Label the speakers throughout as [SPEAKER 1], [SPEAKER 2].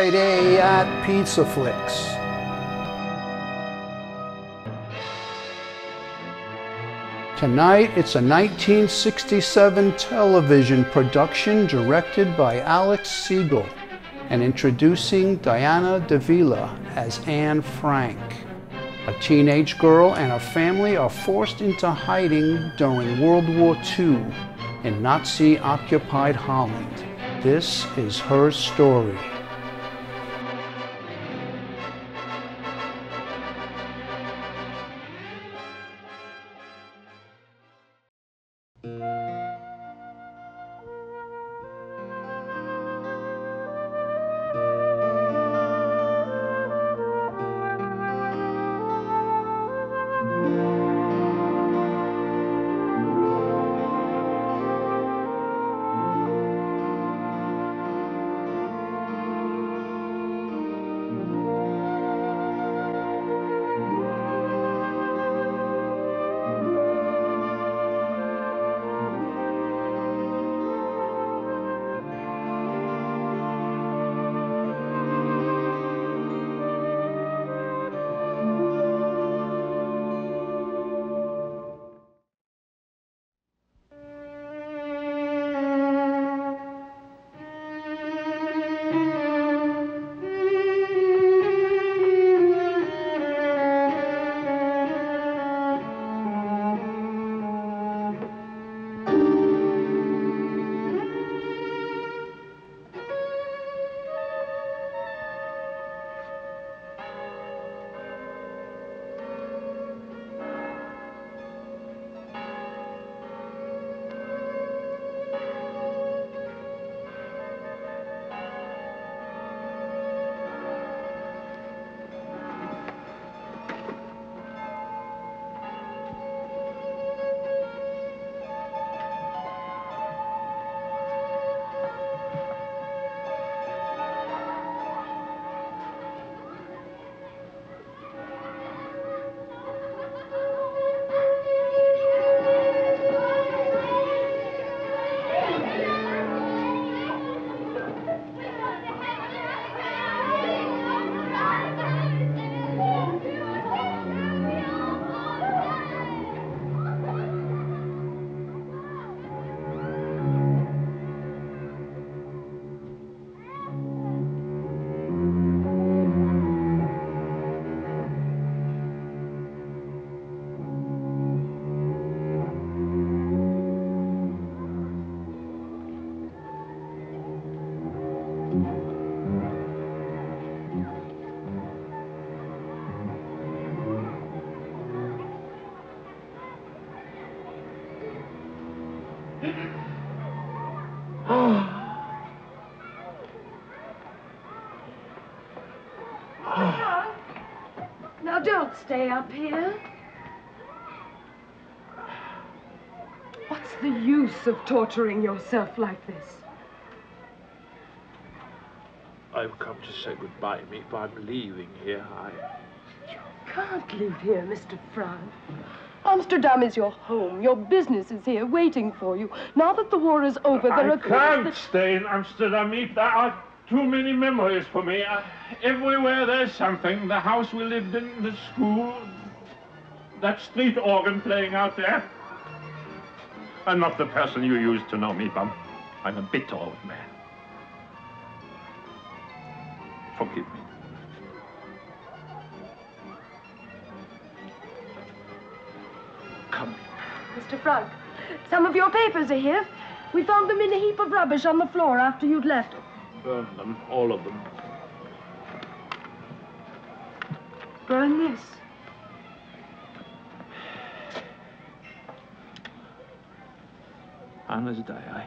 [SPEAKER 1] Friday at PizzaFlix. Tonight, it's a 1967 television production directed by Alex Segal and introducing Diana Davila as Anne Frank. A teenage girl and her family are forced into hiding during World War II in Nazi occupied Holland. This is her story.
[SPEAKER 2] Now don't stay up here. What's the use of torturing yourself like this?
[SPEAKER 3] I've come to say goodbye, Miep. I'm leaving here. I.
[SPEAKER 2] You Can't leave here, Mr. Frank. Amsterdam is your home. Your business is here waiting for you. Now that the war is over, there
[SPEAKER 3] I
[SPEAKER 2] are things
[SPEAKER 3] can't
[SPEAKER 2] that...
[SPEAKER 3] stay in Amsterdam, Miep. There are too many memories for me. I, everywhere there's something. The house we lived in, the school, that street organ playing out there. I'm not the person you used to know me, Bum. I'm a bitter old man. Forgive me. Come.
[SPEAKER 2] Mr. Frank, some of your papers are here. We found them in a heap of rubbish on the floor after you'd left.
[SPEAKER 3] Burn them, all of them.
[SPEAKER 2] Burn this.
[SPEAKER 3] Anna's diary.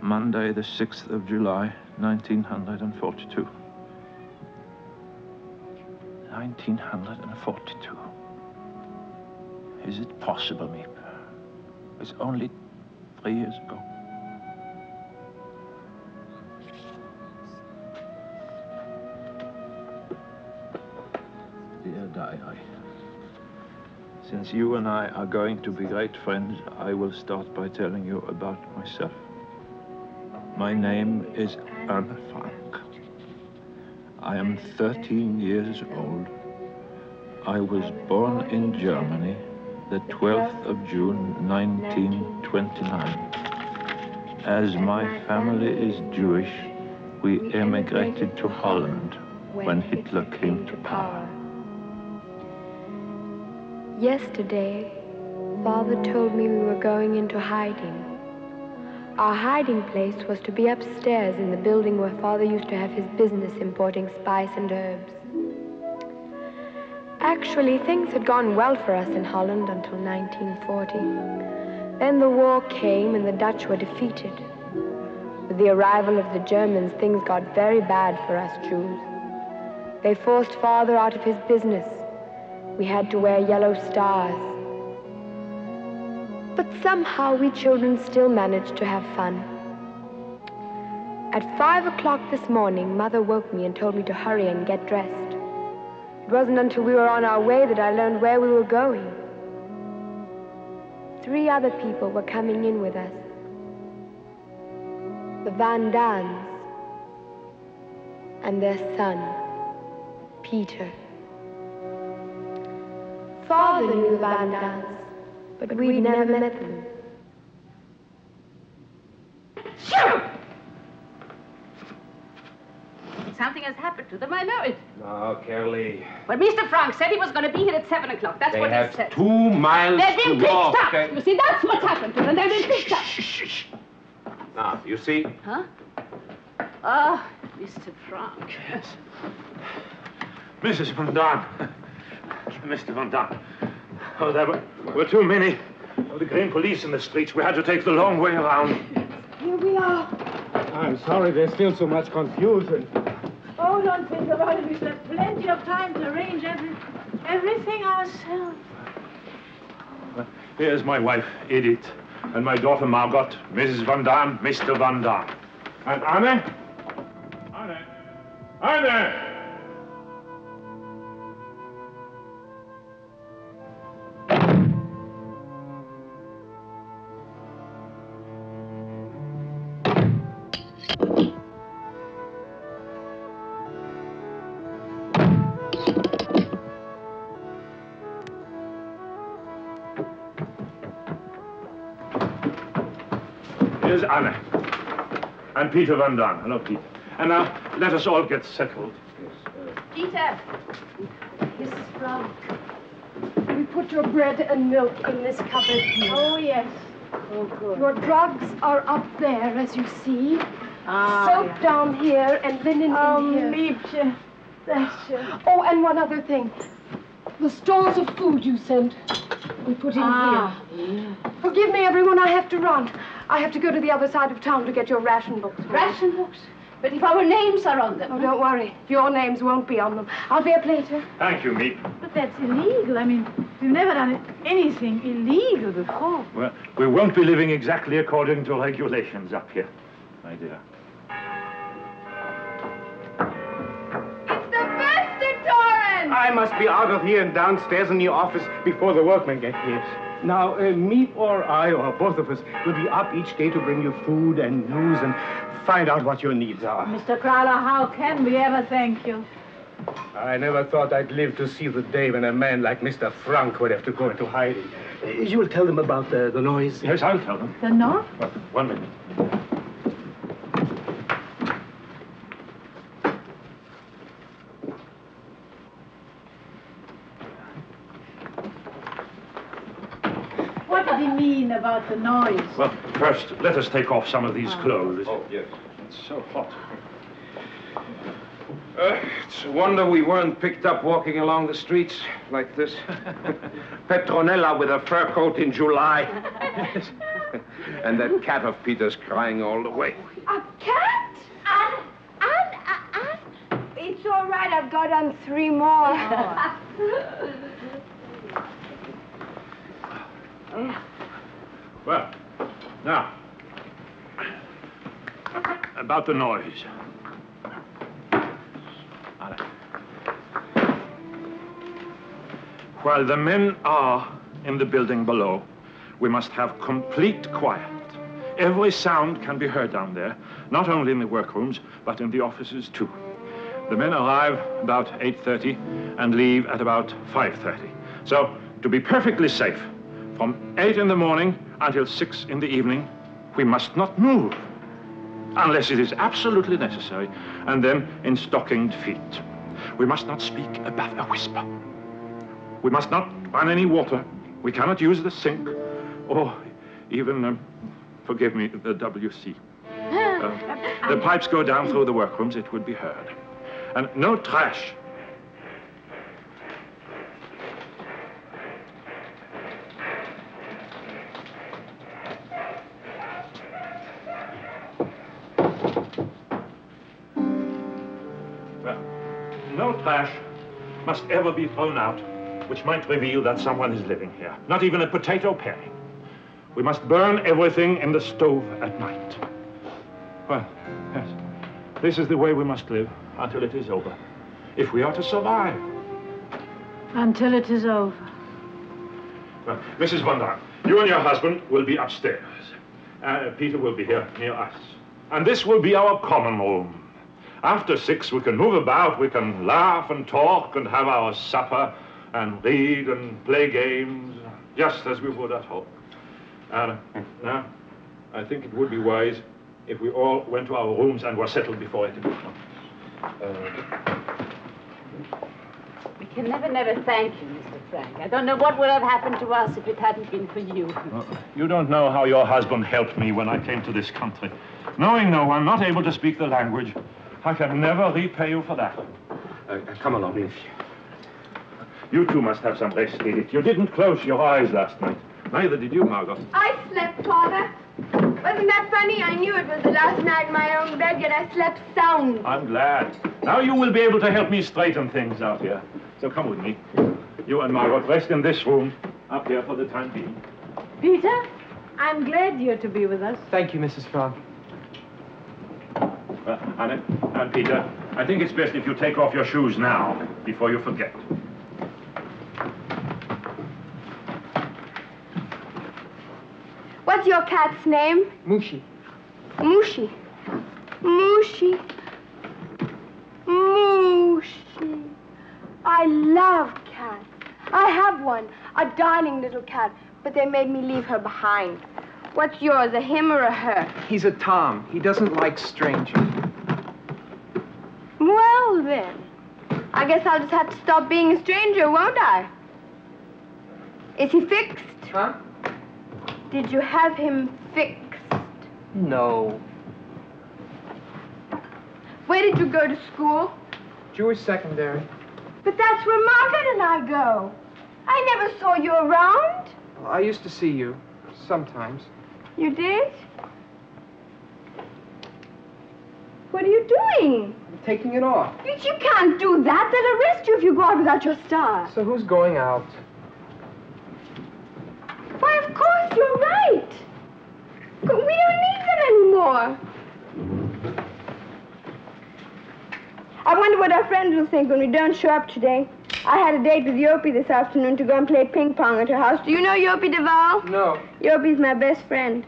[SPEAKER 3] Monday, the 6th of July, 1942. 1942. Is it possible, Miep? It's only three years ago. Dear diary, Since you and I are going to be great friends, I will start by telling you about myself. My name is Anne Frank. I am 13 years old. I was born in Germany the 12th of June, 1929. As my family is Jewish, we emigrated to Holland when Hitler came to power.
[SPEAKER 4] Yesterday, Father told me we were going into hiding. Our hiding place was to be upstairs in the building where Father used to have his business importing spice and herbs. Actually, things had gone well for us in Holland until 1940. Then the war came and the Dutch were defeated. With the arrival of the Germans, things got very bad for us Jews. They forced Father out of his business. We had to wear yellow stars. But somehow we children still managed to have fun. At five o'clock this morning, Mother woke me and told me to hurry and get dressed. It wasn't until we were on our way that I learned where we were going. Three other people were coming in with us. The Van Daans and their son, Peter. Father knew the Van Daans, but we'd never met them.
[SPEAKER 5] Something has happened to them, I know it.
[SPEAKER 6] No, Carly.
[SPEAKER 5] But Mr. Frank said he was going to be here at 7 o'clock. That's
[SPEAKER 6] They
[SPEAKER 5] what he said.
[SPEAKER 6] two miles
[SPEAKER 5] They've
[SPEAKER 6] to
[SPEAKER 5] been
[SPEAKER 6] walk.
[SPEAKER 5] picked up.
[SPEAKER 6] They-
[SPEAKER 5] You see, that's what's happened to them. They've been picked up. Shh, shh, shh.
[SPEAKER 6] Now, you see,
[SPEAKER 5] Huh? Ah, Mr. Frank. Yes.
[SPEAKER 3] Mrs. Van Daan. Mr. Van Daan. Oh, there were, were too many of the green police in the streets. We had to take the long way around.
[SPEAKER 2] Here we are.
[SPEAKER 7] I'm sorry, there's still so much confusion.
[SPEAKER 8] We've got plenty of time to arrange every, everything ourselves.
[SPEAKER 3] Here's my wife, Edith, and my daughter, Margot, Mrs. Van Daan, Mr. Van Daan. And Anne? Anne? Anne! Here's Anne. And Peter Van Daan. Hello, Peter. And now, let us all get settled. Yes.
[SPEAKER 5] Peter.
[SPEAKER 2] Mrs. Frank, we put your bread and milk in this cupboard here.
[SPEAKER 8] Oh, yes. Oh, good.
[SPEAKER 2] Your drugs are up there, as you see.
[SPEAKER 8] Ah,
[SPEAKER 2] Soap
[SPEAKER 8] yeah.
[SPEAKER 2] down here and linen
[SPEAKER 8] Um,
[SPEAKER 2] in here.
[SPEAKER 8] liebchen. That's uh,
[SPEAKER 2] Oh, and one other thing. The stores of food you sent, we put in
[SPEAKER 8] Ah,
[SPEAKER 2] here. Forgive me, everyone, I have to run. I have to go to the other side of town to get your ration books.
[SPEAKER 5] Ration books. But if our names are on them.
[SPEAKER 2] Oh, don't worry. Your names won't be on them. I'll be up later.
[SPEAKER 3] Thank you, Miep.
[SPEAKER 8] but that's illegal. I mean, we've never done anything illegal before.
[SPEAKER 3] Well, we won't be living exactly according to regulations up here, my dear.
[SPEAKER 4] It's the Westertoren!
[SPEAKER 7] I must be out of here and downstairs in the office before the workmen get here. Now, uh, Miep or I, or both of us, will be up each day to bring you food and news and find out what your needs are.
[SPEAKER 8] Mr. Kraler, how can we ever thank you?
[SPEAKER 7] I never thought I'd live to see the day when a man like Mr. Frank would have to go into hiding. Uh, you'll tell them about the, the noise?
[SPEAKER 3] Yes, I'll tell them.
[SPEAKER 8] The noise?
[SPEAKER 3] Well, one minute.
[SPEAKER 8] What did he mean about the noise?
[SPEAKER 3] Well, first, let us take off some of these clothes.
[SPEAKER 6] Oh, yes.
[SPEAKER 3] It's so hot.
[SPEAKER 6] Uh, it's a wonder we weren't picked up walking along the streets like this. Petronella with a fur coat in July. and that cat of Peter's crying all the way.
[SPEAKER 4] A cat? Anne, Anne, Anne, Anne. It's all right, I've got on three more.
[SPEAKER 3] Well, now, about the noise. While the men are in the building below, we must have complete quiet. Every sound can be heard down there, not only in the workrooms, but in the offices too. The men arrive about 8.30 and leave at about 5.30. So, to be perfectly safe, from 8 in the morning until 6 in the evening, we must not move, unless it is absolutely necessary, and then in stockinged feet. We must not speak above a whisper. We must not run any water. We cannot use the sink, or even, um, forgive me, the WC. Uh, the pipes go down through the workrooms, it would be heard. And no trash. Ever be thrown out which might reveal that someone is living here. Not even a potato paring. We must burn everything in the stove at night. Well, yes. This is the way we must live until it is over. If we are to survive.
[SPEAKER 8] Until it is over.
[SPEAKER 3] Well, Mrs. Van Daan, you and your husband will be upstairs. Uh, Peter will be here near us. And this will be our common room. After six, we can move about, we can laugh and talk and have our supper and read and play games, just as we would at home. And now, I think it would be wise if we all went to our rooms and were settled before eight o'clock.
[SPEAKER 5] We can never, never thank you, Mr. Frank. I don't know what would have happened to us if it hadn't been for you.
[SPEAKER 3] You don't know how your husband helped me when I came to this country. Knowing no one, not able to speak the language, I can never repay you for that.
[SPEAKER 6] Uh, come along, please.
[SPEAKER 3] You two must have some rest, Edith. You didn't close your eyes last night. Neither did you, Margot.
[SPEAKER 9] I slept, Father. Wasn't that funny? I knew it was the last night in my own bed, yet I slept sound.
[SPEAKER 3] I'm glad. Now you will be able to help me straighten things out here. So come with me. You and Margot rest in this room, up here for the time being.
[SPEAKER 8] Peter, I'm glad you're to be with us.
[SPEAKER 10] Thank you, Mrs. Frank.
[SPEAKER 3] Uh, Anna and Peter, I think it's best if you take off your shoes now, before you forget.
[SPEAKER 9] What's your cat's name?
[SPEAKER 10] Mouschi.
[SPEAKER 9] Mouschi. Mouschi. Mouschi. I love cats. I have one, a darling little cat, but they made me leave her behind. What's yours, a him or a her?
[SPEAKER 10] He's a Tom. He doesn't like strangers.
[SPEAKER 9] Well, then. I guess I'll just have to stop being a stranger, won't I? Is he fixed?
[SPEAKER 10] Huh?
[SPEAKER 9] Did you have him fixed?
[SPEAKER 10] No.
[SPEAKER 9] Where did you go to school?
[SPEAKER 10] Jewish secondary.
[SPEAKER 9] But that's where Margaret and I go. I never saw you around.
[SPEAKER 10] Well, I used to see you. Sometimes.
[SPEAKER 9] You did? What are you doing?
[SPEAKER 10] I'm taking it off.
[SPEAKER 9] You, you can't do that. They'll arrest you if you go out without your star.
[SPEAKER 10] So who's going out?
[SPEAKER 9] Why, of course, you're right. We don't need them anymore. I wonder what our friends will think when we don't show up today. I had a date with Jopie this afternoon to go and play ping pong at her house. Do you know Jopie de Waal?
[SPEAKER 10] No.
[SPEAKER 9] Jopie's my best friend.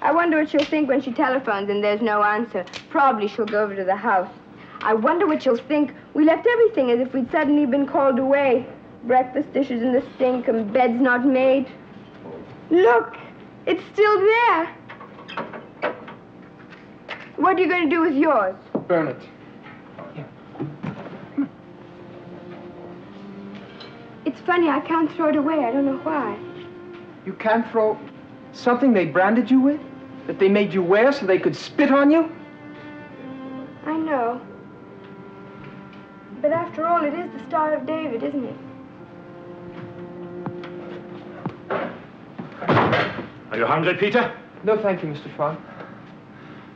[SPEAKER 9] I wonder what she'll think when she telephones and there's no answer. Probably she'll go over to the house. I wonder what she'll think. We left everything as if we'd suddenly been called away. Breakfast dishes in the sink and beds not made. Look, it's still there. What are you going to do with yours?
[SPEAKER 10] Burn it.
[SPEAKER 9] It's funny, I can't throw it away. I don't know why.
[SPEAKER 10] You can't throw something they branded you with? That they made you wear so they could spit on you?
[SPEAKER 9] I know. But after all, it is the Star of David, isn't it?
[SPEAKER 3] Are you hungry, Peter?
[SPEAKER 10] No, thank you, Mr. Frank.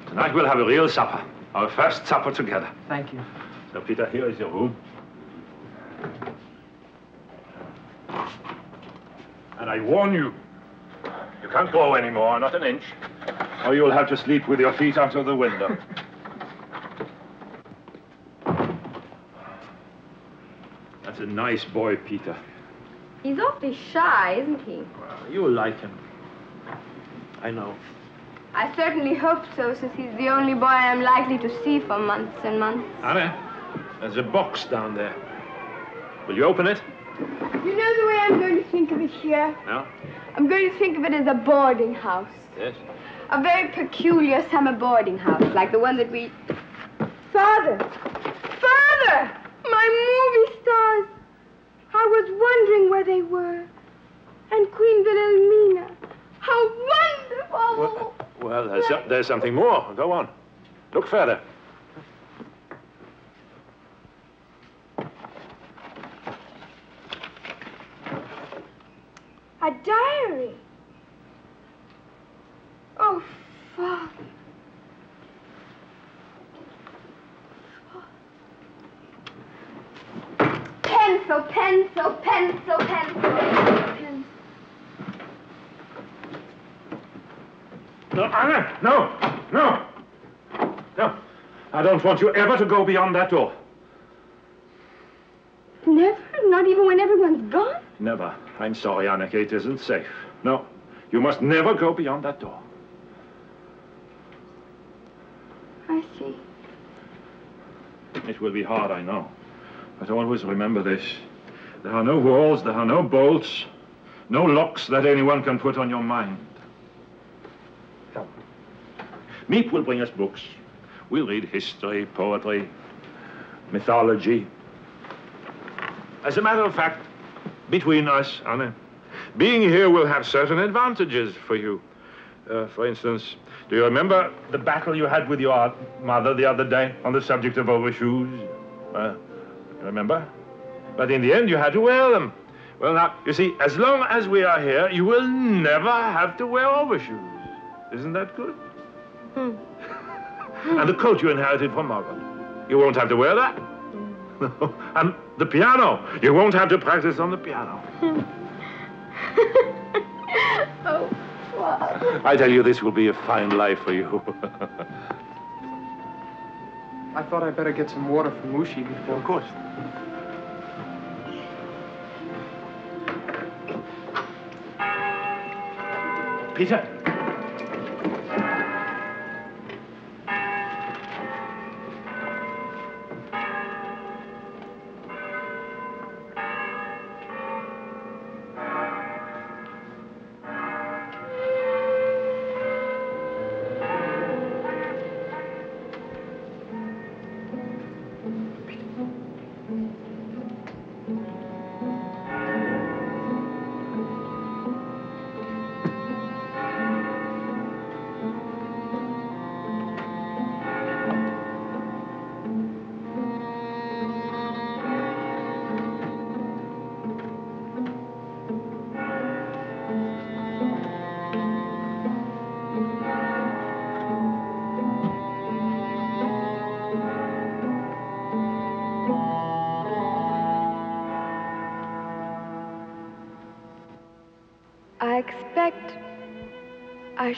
[SPEAKER 3] Tonight we'll have a real supper. Our first supper together.
[SPEAKER 10] Thank you.
[SPEAKER 3] So, Peter, here is your room. And I warn you, you can't go anymore, not an inch, or you'll have to sleep with your feet out of the window. That's a nice boy, Peter.
[SPEAKER 9] He's awfully shy, isn't he?
[SPEAKER 3] Well, you like him. I know.
[SPEAKER 9] I certainly hope so, since he's the only boy I'm likely to see for months and months.
[SPEAKER 3] Anna, there's a box down there. Will you open it?
[SPEAKER 9] You know the way I'm going to think of it here?
[SPEAKER 3] No?
[SPEAKER 9] I'm going to think of it as a boarding house.
[SPEAKER 3] Yes.
[SPEAKER 9] A very peculiar summer boarding house, like the one that we... Father! Father! My movie stars! I was wondering where they were. And Queen Wilhelmina. How wonderful!
[SPEAKER 3] Well, well there's, so- there's something more. Go on. Look further.
[SPEAKER 9] A diary. Oh, Father. Pencil, pencil, pencil, pencil, pencil.
[SPEAKER 3] No, Anna, no, no. No. I don't want you ever to go beyond that door.
[SPEAKER 9] Never? Not even when everyone's gone?
[SPEAKER 3] Never. I'm sorry, Anneke. It isn't safe. No. You must never go beyond that door.
[SPEAKER 9] I see.
[SPEAKER 3] It will be hard, I know. But always remember this. There are no walls, there are no bolts, no locks that anyone can put on your mind. Come. Miep will bring us books. We'll read history, poetry, mythology. As a matter of fact, between us, Anna, being here will have certain advantages for you. Uh, for instance, do you remember the battle you had with your mother the other day on the subject of overshoes? Uh, remember? But in the end, you had to wear them. Well, now, you see, as long as we are here, you will never have to wear overshoes. Isn't that good?
[SPEAKER 9] Hmm.
[SPEAKER 3] and the coat you inherited from Margaret. You won't have to wear that. and the piano. You won't have to practice on the piano.
[SPEAKER 9] oh, Father.
[SPEAKER 3] I tell you, this will be a fine life for you.
[SPEAKER 10] I thought I'd better get some water for Mouschi before.
[SPEAKER 3] Of course. Peter.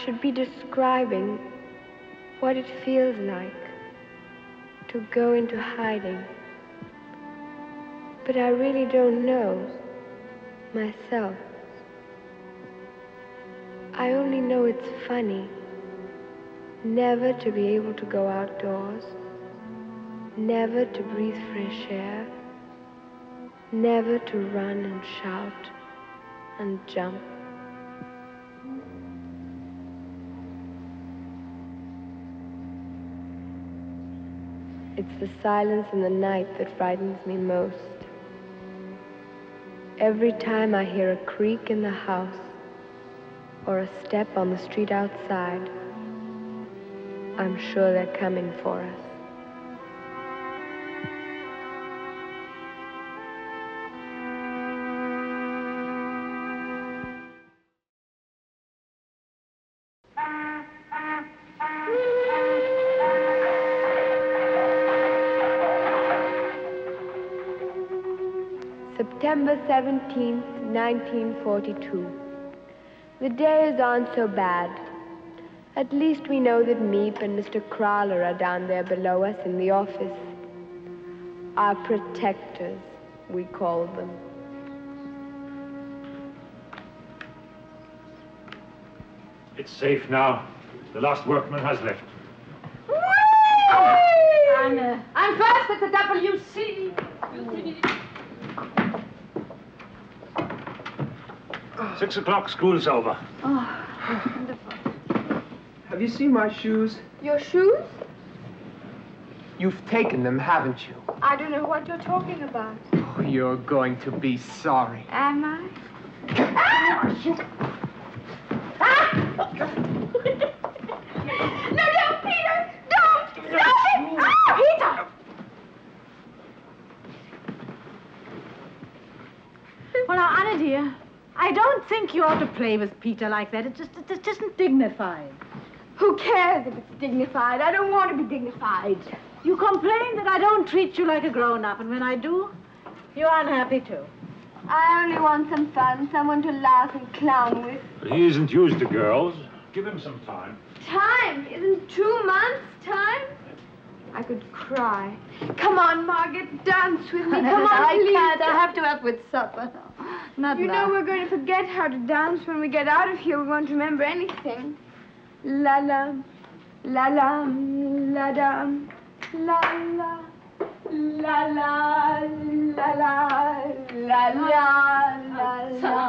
[SPEAKER 9] Should be describing what it feels like to go into hiding. But I really don't know myself. I only know it's funny never to be able to go outdoors, never to breathe fresh air, never to run and shout and jump. It's the silence in the night that frightens me most. Every time I hear a creak in the house or a step on the street outside, I'm sure they're coming for us. September 17, 1942. The days aren't so bad. At least we know that Miep and Mr. Kraler are down there below us in the office. Our protectors, we call them.
[SPEAKER 3] It's safe now. The last workman has left. Whee!
[SPEAKER 5] Anna, I'm first at the WC.
[SPEAKER 3] Six o'clock, school's over.
[SPEAKER 9] Oh, wonderful.
[SPEAKER 10] Have you seen my shoes?
[SPEAKER 9] Your shoes?
[SPEAKER 10] You've taken them, haven't you?
[SPEAKER 9] I don't know what you're talking about.
[SPEAKER 10] Oh, you're going to be sorry.
[SPEAKER 9] Am I? Ah! no, no, Peter! Don't! Stop it! Ah, Peter!
[SPEAKER 8] Well, now, Anna, dear, I don't think you ought to play with Peter like that. It just, it just isn't dignified.
[SPEAKER 9] Who cares if it's dignified? I don't want to be dignified.
[SPEAKER 8] You complain that I don't treat you like a grown-up, and when I do, you're unhappy too.
[SPEAKER 9] I only want some fun, someone to laugh and clown with.
[SPEAKER 3] But he isn't used to girls. Give him some time.
[SPEAKER 9] Time? Isn't two months time? I could cry. Come on, Margaret, dance with me. Come on,
[SPEAKER 2] I
[SPEAKER 9] please.
[SPEAKER 2] can't. I have to up with supper. Not
[SPEAKER 9] You
[SPEAKER 2] now.
[SPEAKER 9] know we're going to forget how to dance when we get out of here. We won't remember anything. La la, la la, la da, la la, la la, la la, la la, la la,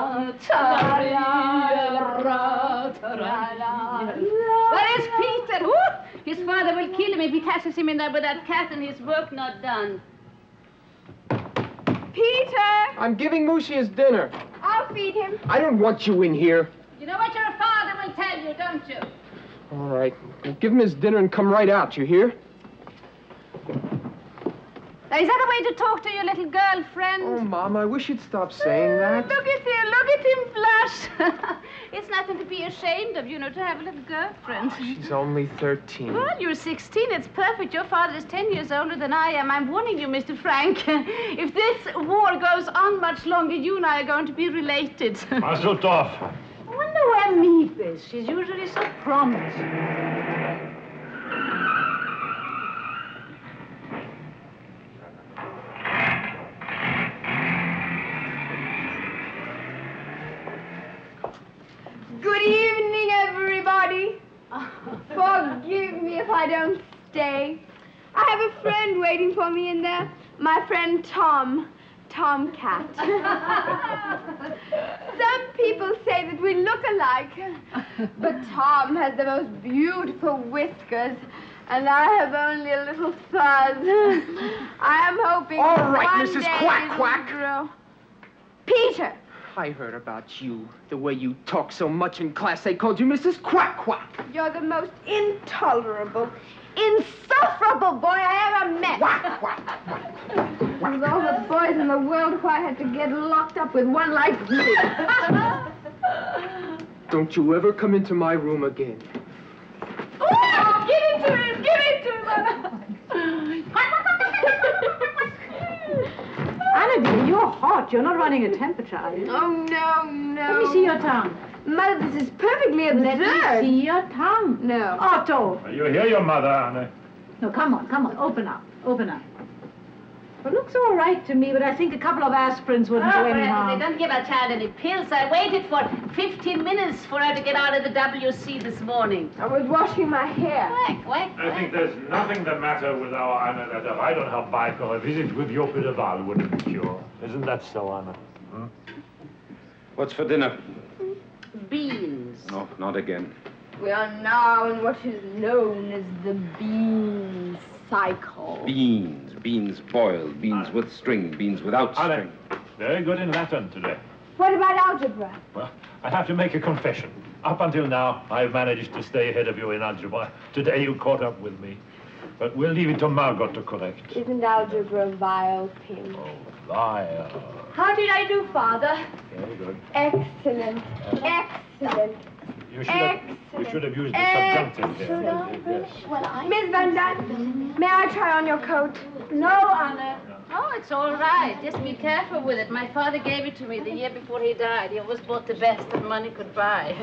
[SPEAKER 5] Where is Peter? Woo! His father will kill him if he catches him in there with that cat and his work not done.
[SPEAKER 9] Peter,
[SPEAKER 10] I'm giving Mouschi his dinner.
[SPEAKER 9] I'll feed him.
[SPEAKER 10] I don't want you in here.
[SPEAKER 5] You know what your father will tell you, don't you?
[SPEAKER 10] All right. Well, give him his dinner and come right out, you hear?
[SPEAKER 5] Now, is that a way to talk to your little girlfriend?
[SPEAKER 10] Oh, Mom, I wish you'd stop saying that.
[SPEAKER 5] Mm, look at him, look at him blush. it's nothing to be ashamed of, you know, to have a little girlfriend.
[SPEAKER 10] Oh, she's only 13.
[SPEAKER 5] Well, you're 16. It's perfect. Your father is 10 years older than I am. I'm warning you, Mr. Frank. if this war goes on much longer, you and I are going to be related.
[SPEAKER 3] Mazel tov.
[SPEAKER 8] I wonder where Miep is. She's usually so prompt.
[SPEAKER 9] Good evening, everybody. Forgive me if I don't stay. I have a friend waiting for me in there. My friend Tom. Tomcat. Some people say that we look alike. But Tom has the most beautiful whiskers. And I have only a little fuzz. I am hoping
[SPEAKER 10] All right, Mrs. Quack Quack.
[SPEAKER 9] grow. Peter,
[SPEAKER 10] I heard about you. The way you talk so much in class, they called you Mrs. Quack Quack.
[SPEAKER 9] You're the most intolerable, insufferable boy I ever met. quack quack quack With all the boys in the world, why I had to get locked up with one like you?
[SPEAKER 10] Don't you ever come into my room again.
[SPEAKER 9] Oh, give it to him! Give it to him!
[SPEAKER 8] Anna, dear, you're hot. You're not running a temperature, are you?
[SPEAKER 9] Oh, no, no.
[SPEAKER 8] Let me see your tongue.
[SPEAKER 9] Mother, this is perfectly absurd.
[SPEAKER 8] Let me see your tongue.
[SPEAKER 9] No.
[SPEAKER 8] Otto.
[SPEAKER 3] You hear your mother, Anna.
[SPEAKER 8] No, come on, come on. Open up. Open up. It looks all right to me, but I think a couple of aspirins wouldn't
[SPEAKER 5] Oh,
[SPEAKER 8] do any
[SPEAKER 5] friends, they don't give a child any pills. I waited for 15 minutes for her to get out of the WC this morning.
[SPEAKER 9] I was washing my hair.
[SPEAKER 5] Quack, quack,
[SPEAKER 3] I think there's nothing the matter with our Anna that if I don't help Bike or a visit with your Pidaval wouldn't cure. Isn't that so, Anna? Hmm?
[SPEAKER 6] What's for dinner?
[SPEAKER 5] Beans.
[SPEAKER 6] No, not again.
[SPEAKER 9] We are now in what is known as the bean cycle.
[SPEAKER 6] Beans, beans boiled, beans ah. with string, beans without ah,
[SPEAKER 3] Anna,
[SPEAKER 6] string.
[SPEAKER 3] very good in Latin today.
[SPEAKER 9] What about algebra?
[SPEAKER 3] Well, I have to make a confession. Up until now, I've managed to stay ahead of you in algebra. Today you caught up with me. But we'll leave it to Margot to correct.
[SPEAKER 9] Isn't algebra vile, Pim?
[SPEAKER 3] Oh, vile.
[SPEAKER 9] How did I do, Father?
[SPEAKER 3] Very good.
[SPEAKER 9] Excellent. Excellent.
[SPEAKER 3] You should have, you should have used the subjunctive there. Yes.
[SPEAKER 9] Miss Van Daan, may I try on your coat?
[SPEAKER 8] No, Anna.
[SPEAKER 5] Oh, it's all right. Just be careful with it. My father gave it to me the year before he died. He always bought the best that money could buy.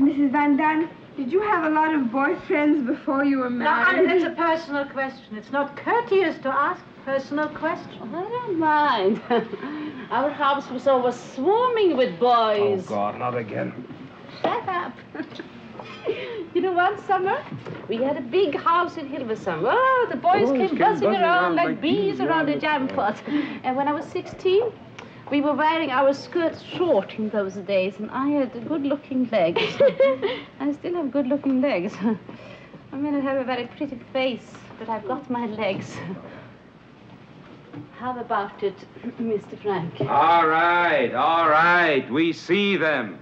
[SPEAKER 9] Mrs. Van Daan, did you have a lot of boyfriends before you were
[SPEAKER 8] Now, Anna,
[SPEAKER 9] married?
[SPEAKER 8] that's a personal question. It's not courteous to ask personal questions.
[SPEAKER 5] I don't mind. Our house was always swarming with boys.
[SPEAKER 3] Oh,
[SPEAKER 5] boys.
[SPEAKER 3] God, not again.
[SPEAKER 5] Shut up. You know, one summer we had a big house in Hilversum. Oh, the boys,
[SPEAKER 6] Boys
[SPEAKER 5] came
[SPEAKER 6] came
[SPEAKER 5] buzzing
[SPEAKER 6] buzzing
[SPEAKER 5] around
[SPEAKER 6] around
[SPEAKER 5] like,
[SPEAKER 6] like
[SPEAKER 5] bees
[SPEAKER 6] bees
[SPEAKER 5] around
[SPEAKER 6] around
[SPEAKER 5] a
[SPEAKER 6] the-
[SPEAKER 5] jam pot. And when I was 16, we were wearing our skirts short in those days, and I had good-looking legs. I still have good-looking legs. I mean, I have a very pretty face, but I've got my legs. How about it, Mr. Frank?
[SPEAKER 6] All right, all right. We see them.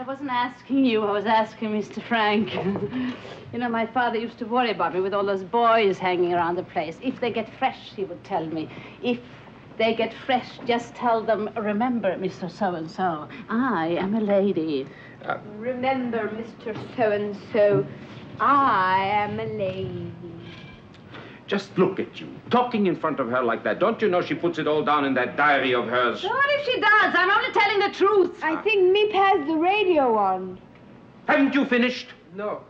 [SPEAKER 5] I wasn't asking you, I was asking Mr. Frank. you know, my father used to worry about me with all those boys hanging around the place. If they get fresh, he would tell me. If they get fresh, just tell them, remember, Mr. So-and-so, I am a lady.
[SPEAKER 9] Uh, remember, Mr. So-and-so, I am a lady.
[SPEAKER 6] Just look at you, talking in front of her like that. Don't you know she puts it all down in that diary of hers?
[SPEAKER 5] What if she does? I'm only telling the truth.
[SPEAKER 9] I think Miep has the radio on.
[SPEAKER 6] Haven't you finished?
[SPEAKER 10] No.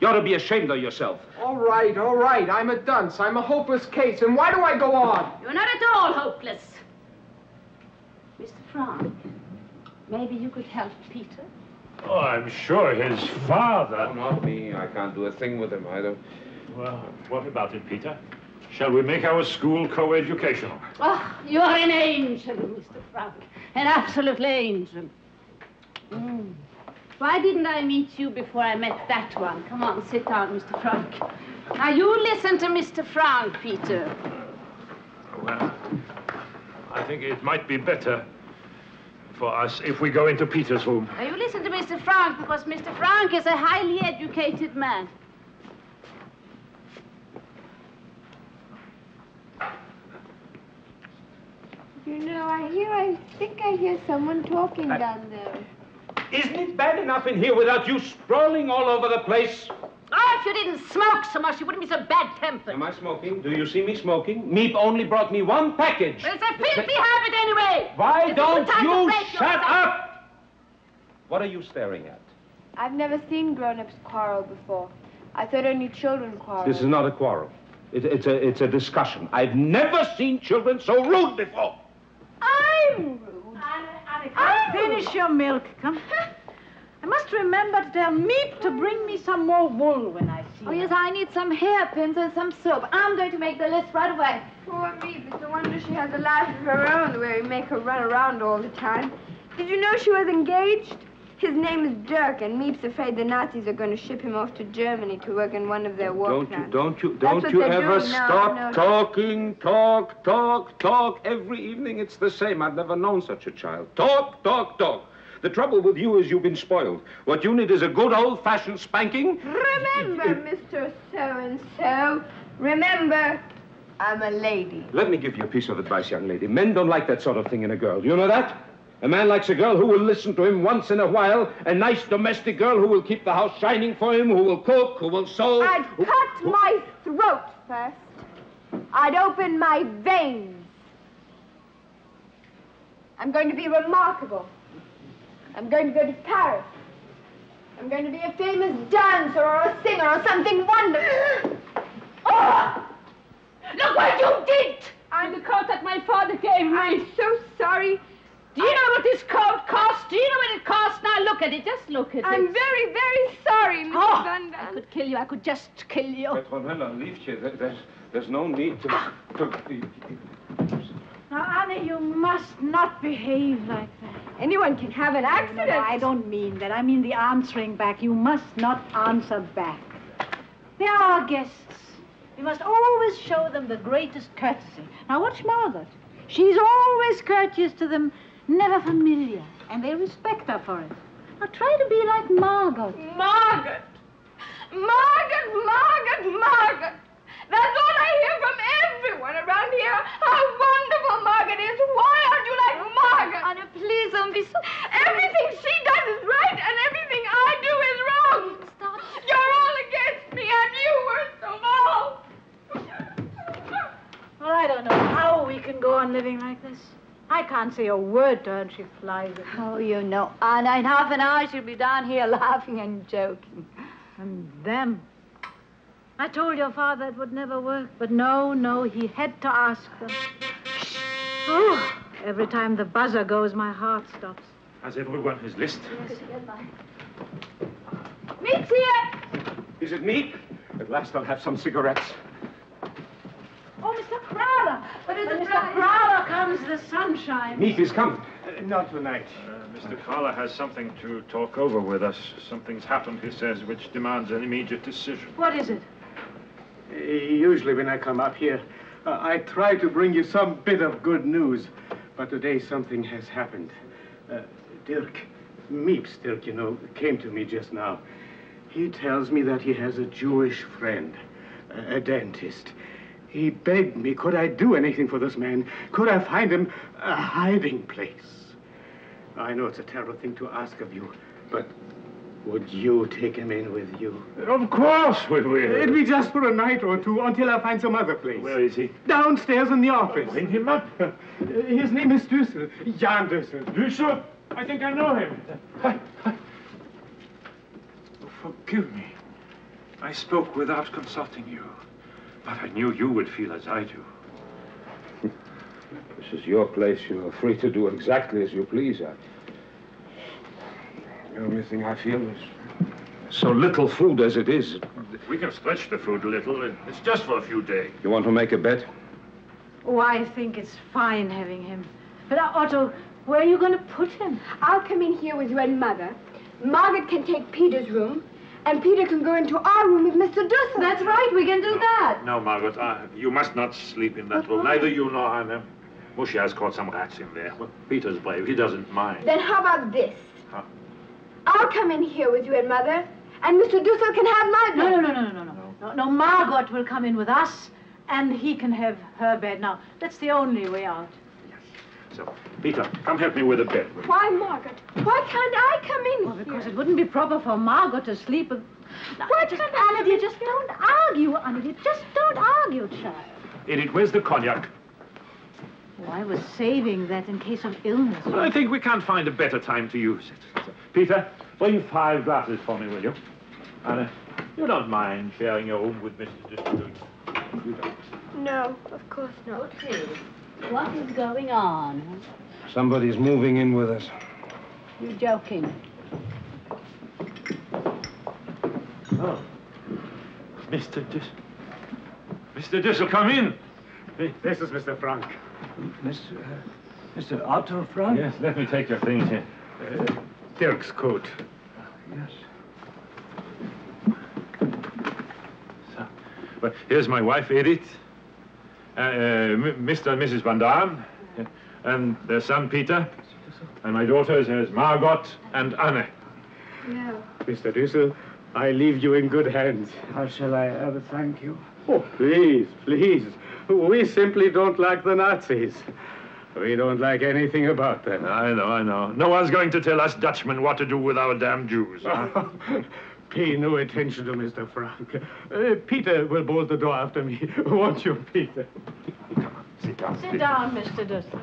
[SPEAKER 6] You ought to be ashamed of yourself.
[SPEAKER 10] All right, all right. I'm a dunce. I'm a hopeless case. And why do I go on?
[SPEAKER 5] You're not at all hopeless. Mr. Frank, maybe you could help Peter?
[SPEAKER 3] Oh, I'm sure his
[SPEAKER 6] Oh,
[SPEAKER 3] father.
[SPEAKER 6] not me. I can't do a thing with him either.
[SPEAKER 3] Well, what about it, Peter? Shall we make our school co-educational?
[SPEAKER 5] Oh, you're an angel, Mr. Frank. An absolute angel. Mm. Why didn't I meet you before I met that one? Come on, sit down, Mr. Frank. Now, you listen to Mr. Frank, Peter.
[SPEAKER 3] Well, I think it might be better for us if we go into Peter's room.
[SPEAKER 5] Now, you listen to Mr. Frank because Mr. Frank is a highly educated man.
[SPEAKER 9] You know, I hear, I think I hear someone talking
[SPEAKER 6] I-
[SPEAKER 9] down there.
[SPEAKER 6] Isn't it bad enough in here without you sprawling all over the place?
[SPEAKER 5] Oh, if you didn't smoke so much, you wouldn't be so bad-tempered.
[SPEAKER 6] Am I smoking? Do you see me smoking? Miep only brought me one package.
[SPEAKER 5] It's a filthy habit anyway.
[SPEAKER 6] Why
[SPEAKER 5] It's
[SPEAKER 6] don't
[SPEAKER 5] all time to
[SPEAKER 6] you shut up? What are you staring at?
[SPEAKER 9] I've never seen grown-ups quarrel before. I thought only children quarrel.
[SPEAKER 6] This is not a quarrel. It, it's, a, it's a discussion. I've never seen children so rude before.
[SPEAKER 9] I'm rude. I'm
[SPEAKER 8] Finish your milk. Come. I must remember to tell Miep to bring me some more wool when I see
[SPEAKER 9] Oh,
[SPEAKER 8] her.
[SPEAKER 9] yes, I need some hairpins and some soap. I'm going to make the list right away. Poor Miep. It's a wonder she has a life of her own where we make her run around all the time. Did you know she was engaged? His name is Dirk, and Miep's afraid the Nazis are going to ship him off to Germany to work in one of their war
[SPEAKER 6] Don't you, don't you, don't you ever
[SPEAKER 9] doing
[SPEAKER 6] stop
[SPEAKER 9] no.
[SPEAKER 6] talking, talk, talk, talk. Every evening it's the same. I've never known such a child. Talk, talk, talk. The trouble with you is you've been spoiled. What you need is a good old-fashioned spanking.
[SPEAKER 9] Remember, Mr. So-and-so. Remember, I'm a lady.
[SPEAKER 6] Let me give you a piece of advice, young lady. Men don't like that sort of thing in a girl. Do you know that? A man likes a girl who will listen to him once in a while, a nice domestic girl who will keep the house shining for him, who will cook, who will sew.
[SPEAKER 9] I'd
[SPEAKER 6] who-
[SPEAKER 9] cut
[SPEAKER 6] who-
[SPEAKER 9] my throat first. I'd open my veins. I'm going to be remarkable. I'm going to go to Paris. I'm going to be a famous dancer or a singer or something wonderful.
[SPEAKER 5] Oh! Look what you did! And the coat that my father gave me.
[SPEAKER 9] I'm so sorry.
[SPEAKER 5] Do you know what this coat costs? Do you know what it costs? Now look at it. Just look at it.
[SPEAKER 9] I'm very, very sorry, Mrs.
[SPEAKER 5] Oh,
[SPEAKER 9] Van
[SPEAKER 5] I could kill you. I could just kill you.
[SPEAKER 6] Petronella, Liefje, there- there's, there's no need to... Ah. to
[SPEAKER 8] Now, Anna, you must not behave like that.
[SPEAKER 9] Anyone can have an
[SPEAKER 8] No,
[SPEAKER 9] accident.
[SPEAKER 8] no, I don't mean that. I mean the answering back. You must not answer back. They are our guests. We must always show them the greatest courtesy. Now, watch Margaret. She's always courteous to them, never familiar, and they respect her for it. Now, try to be like Margaret.
[SPEAKER 9] Margaret! Margaret, Margaret, Margaret! That's all I hear from everyone around here. How wonderful Margaret is. Why aren't you like Margaret? Anna, please don't be so... Everything she does is right and everything I do is wrong. Stop. You're all against me and you worst of all.
[SPEAKER 8] Well, I don't know how we can go on living like this. I can't say a word to her and she flies at me.
[SPEAKER 9] Oh, you know, Anna, in half an hour she'll be down here laughing and joking.
[SPEAKER 8] And them. I told your father it would never work, but no, no, he had to ask them. Oh, every time the buzzer goes, my heart stops.
[SPEAKER 3] Has everyone his list?
[SPEAKER 9] Mitzi! here!
[SPEAKER 6] Is it me? At last I'll have some cigarettes.
[SPEAKER 8] Oh, Mr.
[SPEAKER 9] Kraler! But
[SPEAKER 8] When
[SPEAKER 9] it,
[SPEAKER 8] Mr.
[SPEAKER 9] Brian?
[SPEAKER 8] Kraler comes, the sunshine.
[SPEAKER 6] Miep is coming.
[SPEAKER 7] Uh, not tonight.
[SPEAKER 3] Uh, Mr. Kraler has something to talk over with us. Something's happened, he says, which demands an immediate decision.
[SPEAKER 8] What is it?
[SPEAKER 7] Uh, Usually when I come up here, uh, I try to bring you some bit of good news. But today something has happened. Uh, Dirk, Miep's Dirk, you know, came to me just now. He tells me that he has a Jewish friend, a, a dentist. He begged me, could I do anything for this man? Could I find him a hiding place? I know it's a terrible thing to ask of you, but would you take him in with you?
[SPEAKER 3] Of course we will.
[SPEAKER 7] It'd be just for a night or two until I find some other place.
[SPEAKER 3] Where is he?
[SPEAKER 7] Downstairs in the office.
[SPEAKER 3] Bring him up.
[SPEAKER 7] His name is Düssel. Jan Düssel.
[SPEAKER 3] Düssel? I think I know him. Oh, forgive me. I spoke without consulting you. But I knew you would feel as I do.
[SPEAKER 6] This is your place. You are free to do exactly as you please. I... The only thing I feel is so little food as it is.
[SPEAKER 3] We can stretch the food a little. It's just for a few days.
[SPEAKER 6] You want to make a bet?
[SPEAKER 8] Oh, I think it's fine having him. But uh, Otto, where are you going to put him?
[SPEAKER 9] I'll come in here with you and Mother. Margaret can take Peter's room, and Peter can go into our room with Mr. Dussel.
[SPEAKER 8] That's right, we can do that.
[SPEAKER 3] No, Margaret, uh, you must not sleep in that
[SPEAKER 9] But
[SPEAKER 3] room.
[SPEAKER 9] why?
[SPEAKER 3] Neither you nor Anna. Mouschi has caught some rats in there. Well, Peter's brave. He doesn't mind.
[SPEAKER 9] Then how about this?
[SPEAKER 3] Huh?
[SPEAKER 9] I'll come in here with you and Mother, and Mr. Dussel can have my
[SPEAKER 8] No,
[SPEAKER 9] bed.
[SPEAKER 8] no, no, no, no, no. No, no, Margot will come in with us, and he can have her bed. Now, that's the only way out.
[SPEAKER 3] So, Peter, come help me with the bed.
[SPEAKER 9] Why, Margaret? Why can't I come in
[SPEAKER 8] Well, because
[SPEAKER 9] here?
[SPEAKER 8] it wouldn't be proper for Margot to sleep with... Now,
[SPEAKER 9] Why
[SPEAKER 8] just,
[SPEAKER 9] can't I-
[SPEAKER 8] Anna, dear, just don't argue, Anna, dear. Just don't argue, child.
[SPEAKER 3] Edith, where's the cognac?
[SPEAKER 8] Oh, I was saving that in case of illness.
[SPEAKER 3] Well, I think we can't find a better time to use it. So, Peter, bring five glasses for me, will you? Anna, you don't mind sharing your room with Mrs. Distelboom? You don't.
[SPEAKER 9] No, of course not.
[SPEAKER 5] Okay. What is going on?
[SPEAKER 6] Somebody's moving in with us.
[SPEAKER 5] You're joking?
[SPEAKER 3] Oh. Mr. Dis... Mr. Dussel, come in.
[SPEAKER 7] This is Mr. Frank.
[SPEAKER 11] Mr. Uh, Mr. Otto Frank?
[SPEAKER 3] Yes, let me take your things here.
[SPEAKER 7] Uh, Dirk's coat.
[SPEAKER 11] Yes.
[SPEAKER 3] So, well, here's my wife, Edith. Uh, uh, M- Mr. and Mrs. Van Daan. uh, And their son, Peter. And my daughters, there's Margot and Anne.
[SPEAKER 9] No.
[SPEAKER 7] Mr. Düssel, I leave you in good hands.
[SPEAKER 11] How shall I ever thank you?
[SPEAKER 7] Oh, please, please. We simply don't like the Nazis. We don't like anything about them.
[SPEAKER 3] I know, I know. No one's going to tell us Dutchmen what to do with our damn Jews. huh?
[SPEAKER 7] Pay no attention to Mr. Frank. Uh, Peter will bolt the door after me. Won't you, Peter?
[SPEAKER 3] Sit down.
[SPEAKER 8] Sit down, Mr. Dussel.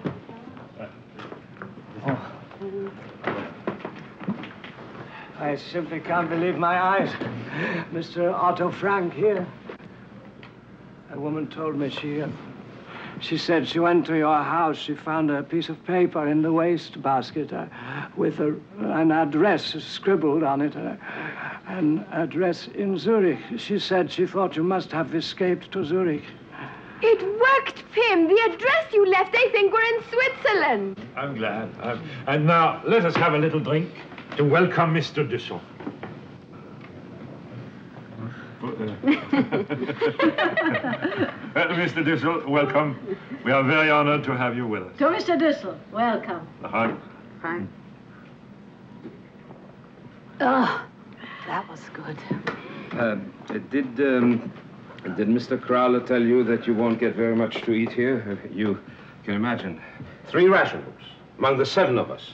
[SPEAKER 11] I simply can't believe my eyes. Mr. Otto Frank here. A woman told me she. Uh, she said she went to your house. She found a piece of paper in the waste basket uh, with a, an address scribbled on it. Uh, an address in Zurich. She said she thought you must have escaped to Zurich.
[SPEAKER 9] It worked, Pim. The address you left, they think we're in Switzerland.
[SPEAKER 3] I'm glad. I'm- And now, let us have a little drink to welcome Mr. Dussel. Well, Mr. Dussel, welcome. We are very honored to have you with us.
[SPEAKER 8] To Mr. Dussel, welcome.
[SPEAKER 3] A hug.
[SPEAKER 5] Fine. Oh, that was good.
[SPEAKER 6] Uh, did, um, did Mr. Kraler tell you that you won't get very much to eat here? Uh, You can imagine. Three rations among the seven of us.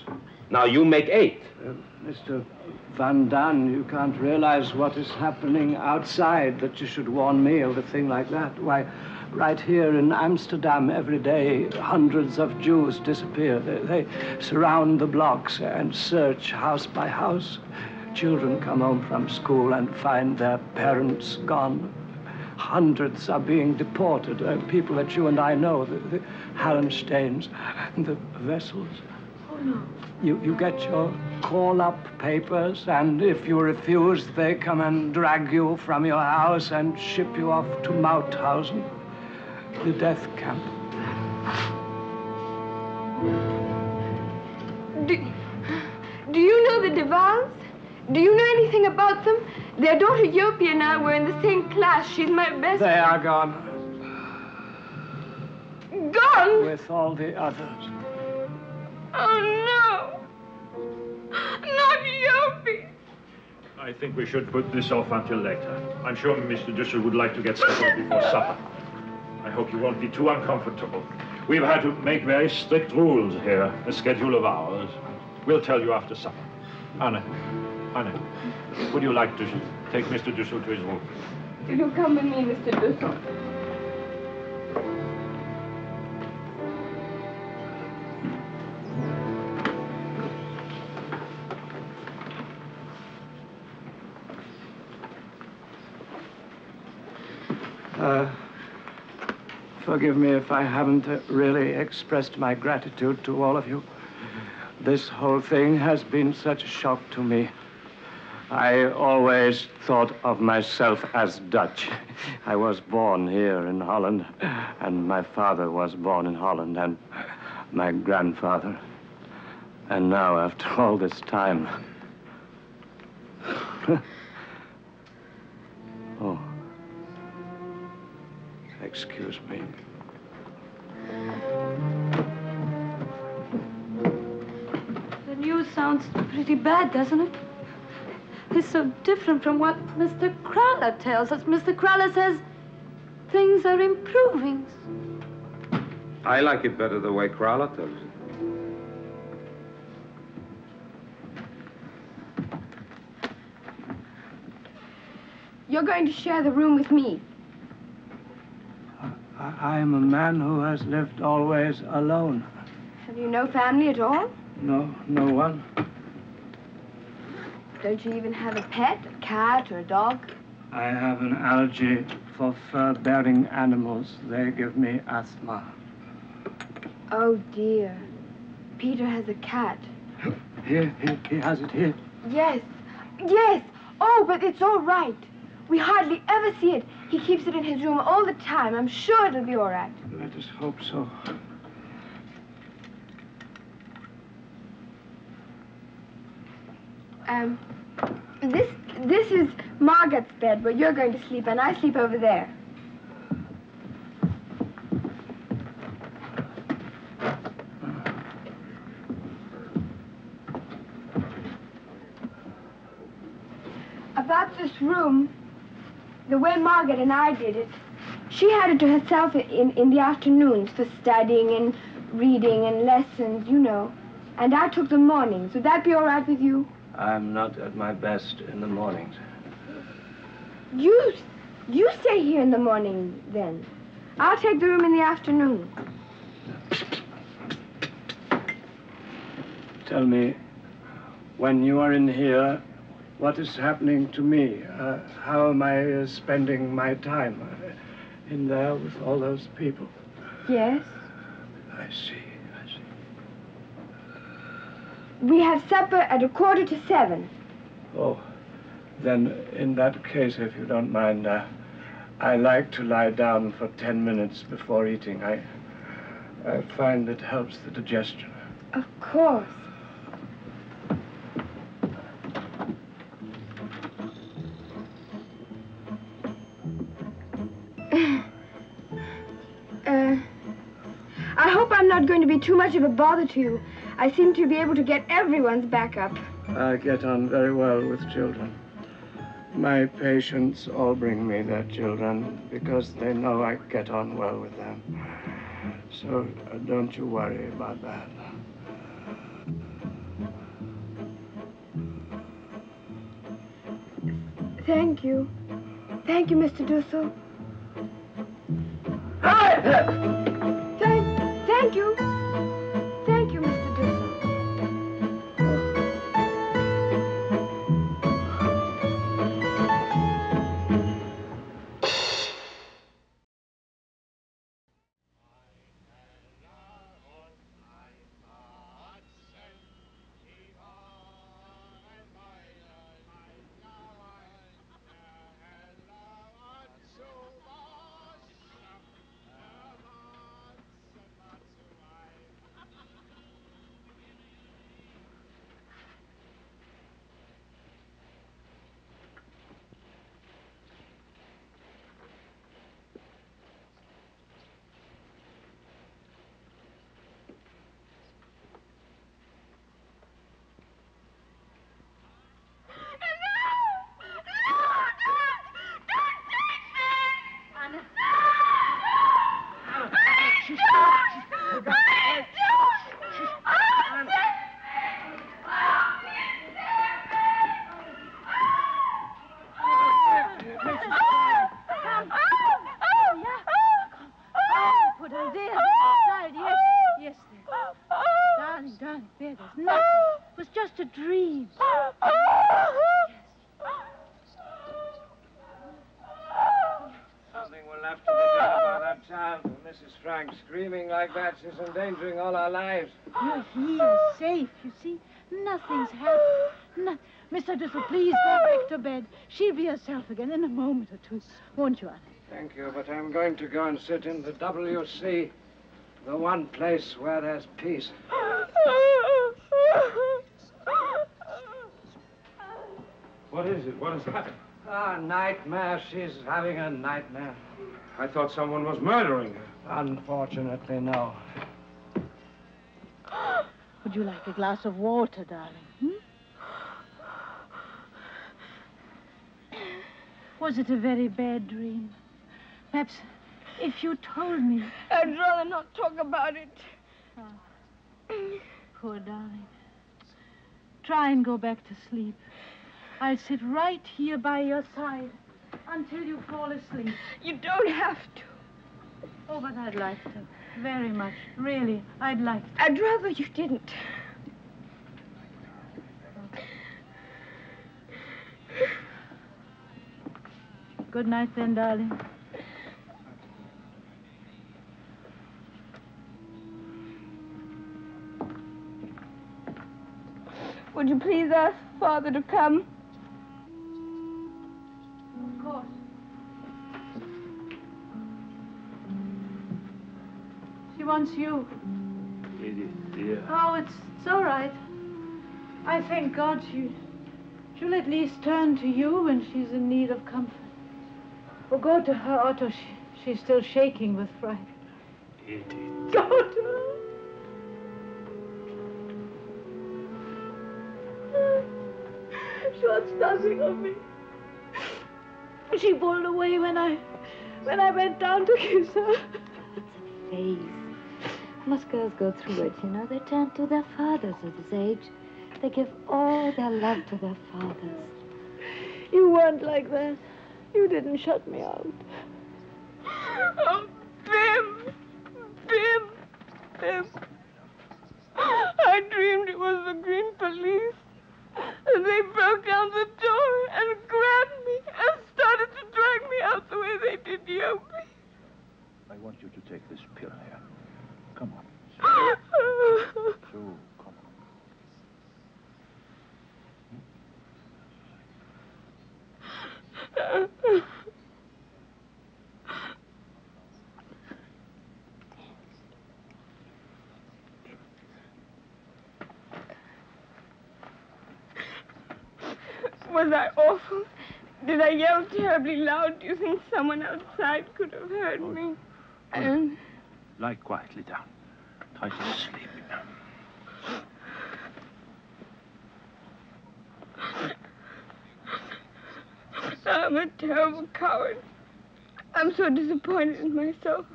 [SPEAKER 6] Now you make eight.
[SPEAKER 11] Uh, Mr. Van Daan, you can't realize what is happening outside that you should warn me of a thing like that. Why, right here in Amsterdam, every day, hundreds of Jews disappear. They, they surround the blocks and search house by house. Children come home from school and find their parents gone. Hundreds are being deported. Uh, people that you and I know, the, the Hallensteins, the
[SPEAKER 8] Wessels.
[SPEAKER 2] No.
[SPEAKER 11] You, you get your call-up papers, and if you refuse, they come and drag you from your house and ship you off to Mauthausen, the death camp.
[SPEAKER 9] Do, do you know the de Waals? Do you know anything about them? Their daughter Jopie and I were in the same class. She's my best
[SPEAKER 11] They are gone
[SPEAKER 9] Gone?
[SPEAKER 11] with all the others.
[SPEAKER 9] Oh, no. Not Jopie.
[SPEAKER 3] I think we should put this off until later. I'm sure Mr. Dussel would like to get settled before supper. I hope you won't be too uncomfortable. We've had to make very strict rules here, a schedule of hours. We'll tell you after supper. Anna, Anna, would you like to take Mr. Dussel to his room?
[SPEAKER 9] Will you come with me, Mr. Dussel.
[SPEAKER 11] Forgive me if I haven't really expressed my gratitude to all of you. This whole thing has been such a shock to me. I always thought of myself as Dutch. I was born here in Holland, and my father was born in Holland, and my grandfather. And now, after all this time. oh. Excuse me.
[SPEAKER 2] The news sounds pretty bad, doesn't it? It's so different from what Mr. Kraler tells us. Mr. Kraler says things are improving.
[SPEAKER 6] I like it better the way Kraler tells it.
[SPEAKER 9] You're going to share the room with me.
[SPEAKER 11] I, am a man who has lived always alone.
[SPEAKER 9] Have you no family at all?
[SPEAKER 11] No, no one.
[SPEAKER 9] Don't you even have a pet, a cat or a dog?
[SPEAKER 11] I have an allergy for fur-bearing animals. They give me asthma.
[SPEAKER 9] Oh, dear. Peter has a cat.
[SPEAKER 11] Here, here, he has it here.
[SPEAKER 9] Yes, yes. Oh, but it's all right. We hardly ever see it. He keeps it in his room all the time. I'm sure it'll be all right.
[SPEAKER 11] Let us hope so.
[SPEAKER 9] Um, this this is Margaret's bed where you're going to sleep, and I sleep over there. About this room, the way Margaret and I did it, she had it to herself in, in the afternoons for studying and reading and lessons, you know. And I took the mornings. Would that be all right with you?
[SPEAKER 11] I'm not at my best in the mornings.
[SPEAKER 9] You, you stay here in the morning, then. I'll take the room in the afternoon.
[SPEAKER 11] Tell me, when you are in here, what is happening to me? Uh, how am I uh, spending my time uh, in there with all those people?
[SPEAKER 9] Yes.
[SPEAKER 11] I see, I see.
[SPEAKER 9] We have supper at a quarter to seven.
[SPEAKER 11] Oh, then in that case, if you don't mind, uh, I like to lie down for ten minutes before eating. I, I find it helps the digestion.
[SPEAKER 9] Of course. Too much of a bother to you. I seem to be able to get everyone's back up.
[SPEAKER 11] I get on very well with children. My patients all bring me their children because they know I get on well with them. So uh, don't you worry about that.
[SPEAKER 9] Thank you. Thank you, Mr. Dussel. Thank, thank you. dream. Something will have to be done about that child. Mrs.
[SPEAKER 11] Frank screaming like that, she's endangering all our lives.
[SPEAKER 8] You're here, safe, you see. Nothing's happened. No Mr. Dussel, please go back to bed. She'll be herself again in a moment or two, won't you, Arthur?
[SPEAKER 11] Thank you, but I'm going to go and sit in the WC, the one place where there's peace.
[SPEAKER 3] What is it? What has happened?
[SPEAKER 11] Ah, nightmare. She's having a nightmare.
[SPEAKER 6] I thought someone was murdering her.
[SPEAKER 11] Unfortunately, no.
[SPEAKER 8] Would you like a glass of water, darling? Hmm? Was it a very bad dream? Perhaps if you told me.
[SPEAKER 9] I'd rather not talk about it.
[SPEAKER 8] Poor darling. Try and go back to sleep. I'll sit right here by your side until you fall asleep.
[SPEAKER 9] You don't have to.
[SPEAKER 8] Oh, but I'd like to. Very much. Really, I'd like to.
[SPEAKER 9] I'd rather you didn't.
[SPEAKER 8] Good night, then, darling.
[SPEAKER 9] Would you please ask Father to come?
[SPEAKER 8] Of course. She wants you.
[SPEAKER 3] Edith, dear.
[SPEAKER 8] Oh, it's, it's all right. I thank God she, she'll at least turn to you when she's in need of comfort. Or go to her, Otto. She, she's still shaking with fright.
[SPEAKER 3] Edith.
[SPEAKER 8] Go to her. She wants nothing of me. She pulled away when I, when I went down to kiss her.
[SPEAKER 2] It's a phase. Most girls go through it, you know. They turn to their fathers at this age. They give all their love to their fathers.
[SPEAKER 8] You weren't like that. You didn't shut me out.
[SPEAKER 9] Oh, Pim! Pim! Pim! I dreamed it was the Green Police. And they broke down the door and grabbed me and started to drag me out the way they did you.
[SPEAKER 12] I want you to take this pill here. Come on. So, come on.
[SPEAKER 9] Was I awful? Did I yell terribly loud? Do you think someone outside could have heard oh, me? And um.
[SPEAKER 12] Lie quietly down. Try to sleep.
[SPEAKER 9] I'm a terrible coward. I'm so disappointed in myself.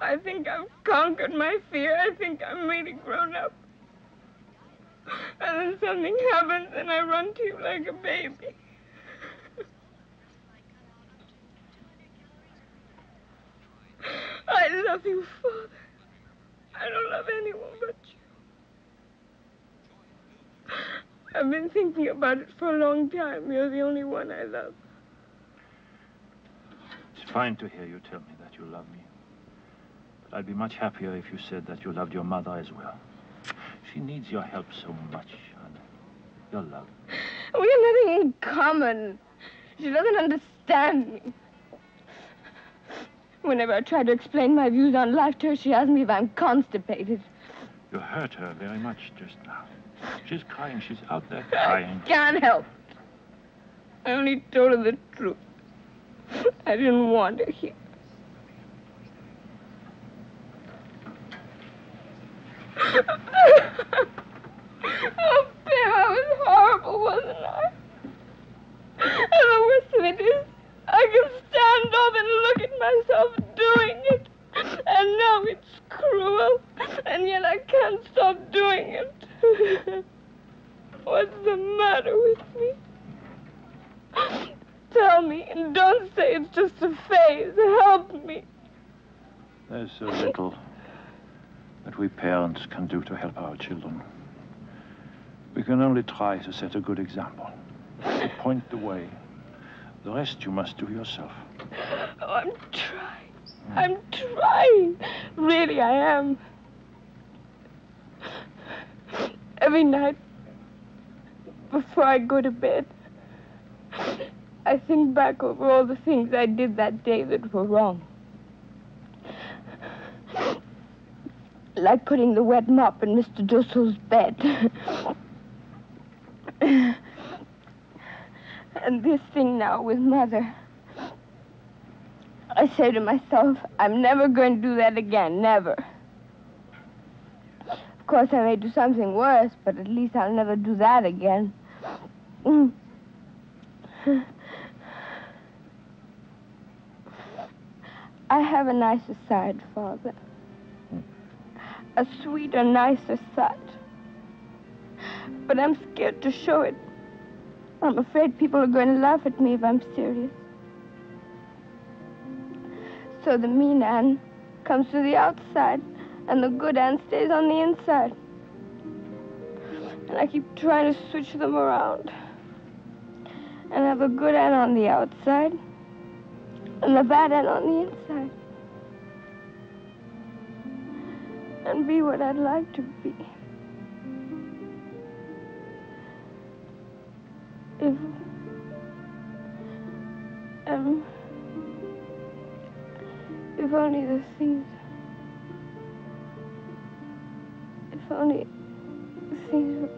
[SPEAKER 9] I think I've conquered my fear. I think I'm really grown up. And then something happens and I run to you like a baby. I love you, Father. I don't love anyone but you. I've been thinking about it for a long time. You're the only one I love.
[SPEAKER 12] It's fine to hear you tell me that you love me. But I'd be much happier if you said that you loved your mother as well. She needs your help so much, Anna. Your love.
[SPEAKER 9] We have nothing in common. She doesn't understand me. Whenever I try to explain my views on life to her, she asks me if I'm constipated.
[SPEAKER 12] You hurt her very much just now. She's crying. She's out there crying.
[SPEAKER 9] Can't help it. I only told her the truth. I didn't want to hear. oh, Bill, I was horrible, wasn't I? And the worst of it is, I can stand up and look at myself doing it. And know it's cruel, and yet I can't stop doing it. What's the matter with me? Tell me, and don't say it's just a phase. Help me.
[SPEAKER 12] There's so little that we parents can do to help our children. We can only try to set a good example, to point the way. The rest you must do yourself.
[SPEAKER 9] Oh, I'm trying.
[SPEAKER 13] I'm trying. Really, I am. Every night before I go to bed, I think back over all the things I did that day that were wrong. Like putting the wet mop in Mr. Dussel's bed. And this thing now with Mother. I say to myself, I'm never going to do that again, never. Of course, I may do something worse, but at least I'll never do that again. Mm. I have a nicer side, Father. A sweeter, nicer side. But I'm scared to show it. I'm afraid people are going to laugh at me if I'm serious. So the mean Anne comes to the outside, and the good Anne stays on the inside. And I keep trying to switch them around. And have a good Anne on the outside, and the bad Anne on the inside. And be what I'd like to be. If um if only the things if only the things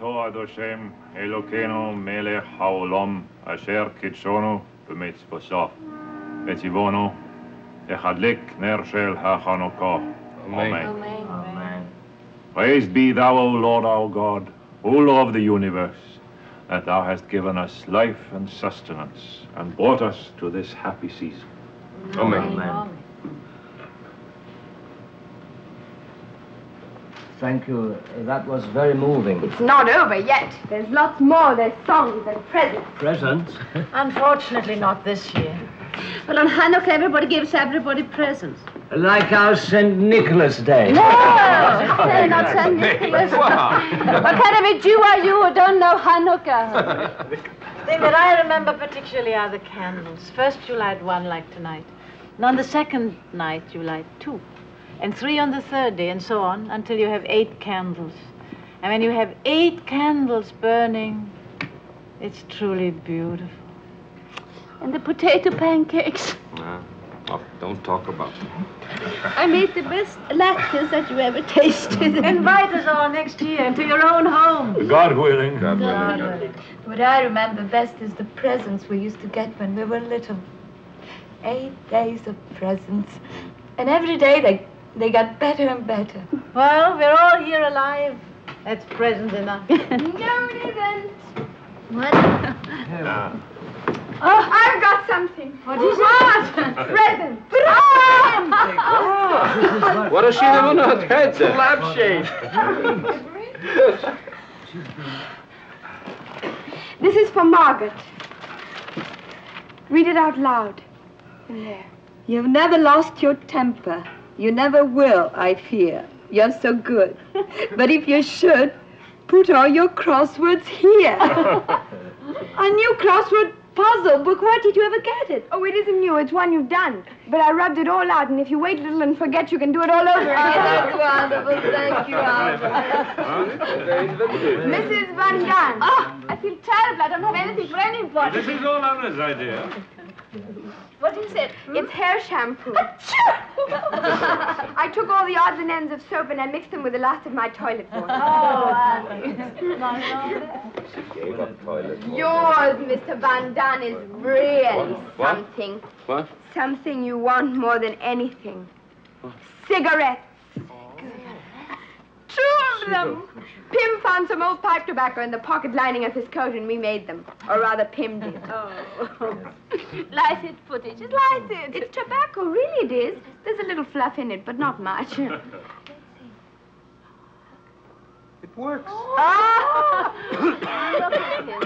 [SPEAKER 13] were
[SPEAKER 3] Baruch atah Adoshem Elokeinu melech haolam asher kitshonu b'mitzvosav v'tzivonu techadlik ner shel hachanukah. Amen.
[SPEAKER 6] Amen.
[SPEAKER 3] Praised be thou, O Lord our God, ruler of the universe, that thou hast given us life and sustenance and brought us to this happy season.
[SPEAKER 6] Amen.
[SPEAKER 11] Thank you. That was very moving.
[SPEAKER 9] It's not over yet. There's lots more. There's songs and presents.
[SPEAKER 11] Presents?
[SPEAKER 8] Unfortunately, not this year.
[SPEAKER 5] Well, on Hanukkah, everybody gives everybody presents.
[SPEAKER 11] like our St. Nicholas Day.
[SPEAKER 5] No! Say not St. Nicholas. what kind of a Jew are you who don't know Hanukkah?
[SPEAKER 8] The thing that I remember particularly are the candles. First you light one like tonight. And on the second night you light two. And three on the third day, and so on, until you have eight candles. And when you have eight candles burning, it's truly beautiful.
[SPEAKER 5] And the potato pancakes.
[SPEAKER 6] No. Oh, don't talk about them.
[SPEAKER 5] I made the best latkes that you ever tasted.
[SPEAKER 8] Invite us all next year into your own home.
[SPEAKER 3] God willing.
[SPEAKER 6] God willing.
[SPEAKER 2] What I remember best is the presents we used to get when we were little. Eight days of presents. And every day they, they got better and better.
[SPEAKER 8] Well, we're all here alive. That's present enough.
[SPEAKER 9] No, it isn't.
[SPEAKER 2] What?
[SPEAKER 9] Oh. oh, I've got something.
[SPEAKER 8] What is
[SPEAKER 9] it? Ah, present. Ah. Ah.
[SPEAKER 6] What does she have on her head then?
[SPEAKER 10] Lampshade.
[SPEAKER 9] This is for Margaret. Read it out loud. In there.
[SPEAKER 2] You've never lost your temper. You never will, I fear. You're so good. but if you should, put all your crosswords here. A new crossword puzzle book. Where did you ever get it?
[SPEAKER 9] Oh, it isn't new. It's one you've done. But I rubbed it all out, and if you wait a little and forget, you can do it all over oh, again.
[SPEAKER 2] that's wonderful. Thank you, Albert.
[SPEAKER 9] Mrs. Van Daan. Oh, I feel terrible. I don't have anything for anybody.
[SPEAKER 3] This is all Anna's idea.
[SPEAKER 9] What is it? Hmm? It's hair shampoo. I took all the odds and ends of soap and I mixed them with the last of my toilet water.
[SPEAKER 8] Oh,
[SPEAKER 6] Gave up toilet.
[SPEAKER 9] Yours, Mr. Van Daan, is really
[SPEAKER 6] What?
[SPEAKER 9] something.
[SPEAKER 6] What?
[SPEAKER 9] Something you want more than anything. Cigarettes. Two of them. Pim found some old pipe tobacco in the pocket lining of his coat and we made them. Or rather, Pim did.
[SPEAKER 5] Oh. License footage. It's licensed.
[SPEAKER 9] It's tobacco, really it is. There's a little fluff in it, but not much.
[SPEAKER 10] It works.
[SPEAKER 9] Ah!
[SPEAKER 5] Look at him. Look.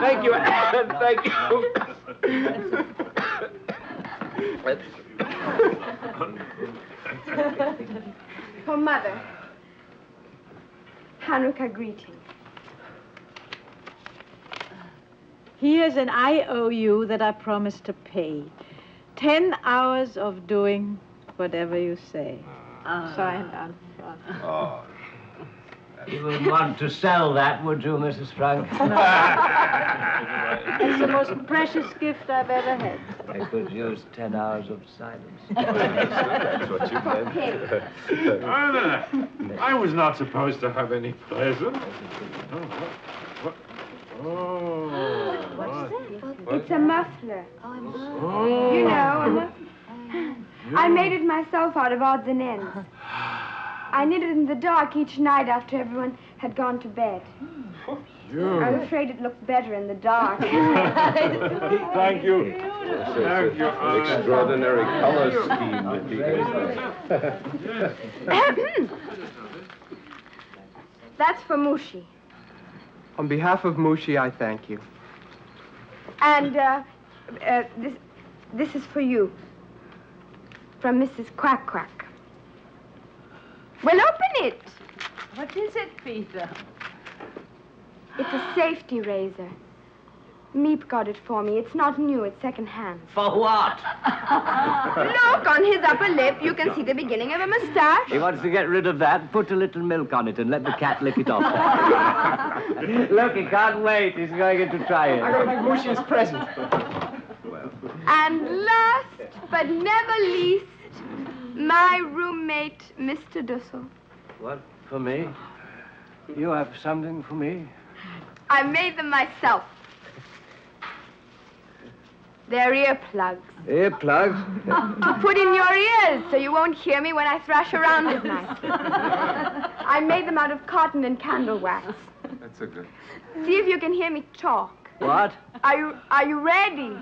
[SPEAKER 6] Thank you, Anne. Thank you.
[SPEAKER 9] for Mother. Hanukkah greeting.
[SPEAKER 8] Here's an IOU that I promised to pay. Ten hours of doing whatever you say. Signed, Aunt Flora.
[SPEAKER 11] Oh. You wouldn't want to sell that, would you, Mrs. Frank?
[SPEAKER 8] It's the most precious gift I've ever had.
[SPEAKER 11] I could use ten hours of silence.
[SPEAKER 3] That's what you meant. Anna, I was not supposed to have any present. Oh, what? what? Oh, What's what?
[SPEAKER 9] It's a muffler.
[SPEAKER 3] Oh.
[SPEAKER 9] You know, a muff- I made it myself out of odds and ends. I knit it in the dark each night after everyone had gone to bed. I'm afraid it looked better in the dark.
[SPEAKER 3] Thank you. Thank you, Anna.
[SPEAKER 6] Extraordinary color scheme that he
[SPEAKER 9] That's for Mouschi.
[SPEAKER 10] On behalf of Mouschi, I thank you.
[SPEAKER 9] And uh, uh, this, this is for you. From Mrs. Quack Quack. Well, open it.
[SPEAKER 5] What is it, Peter?
[SPEAKER 9] It's a safety razor. Miep got it for me. It's not new, it's secondhand.
[SPEAKER 11] For what?
[SPEAKER 9] Look, on his upper lip, you can see the beginning of a mustache.
[SPEAKER 11] He wants to get rid of that. Put a little milk on it and let the cat lick it off. Look, he can't wait. He's going in to try it.
[SPEAKER 10] I'm going to make Mouschi his present.
[SPEAKER 9] And last but never least, my roommate, Mr. Dussel.
[SPEAKER 11] What? For me? You have something for me?
[SPEAKER 9] I made them myself. They're earplugs.
[SPEAKER 11] Earplugs?
[SPEAKER 9] to put in your ears so you won't hear me when I thrash around at night. I made them out of cotton and candle wax.
[SPEAKER 6] That's a good.
[SPEAKER 9] See if you can hear me talk.
[SPEAKER 11] What?
[SPEAKER 9] Are you are you ready?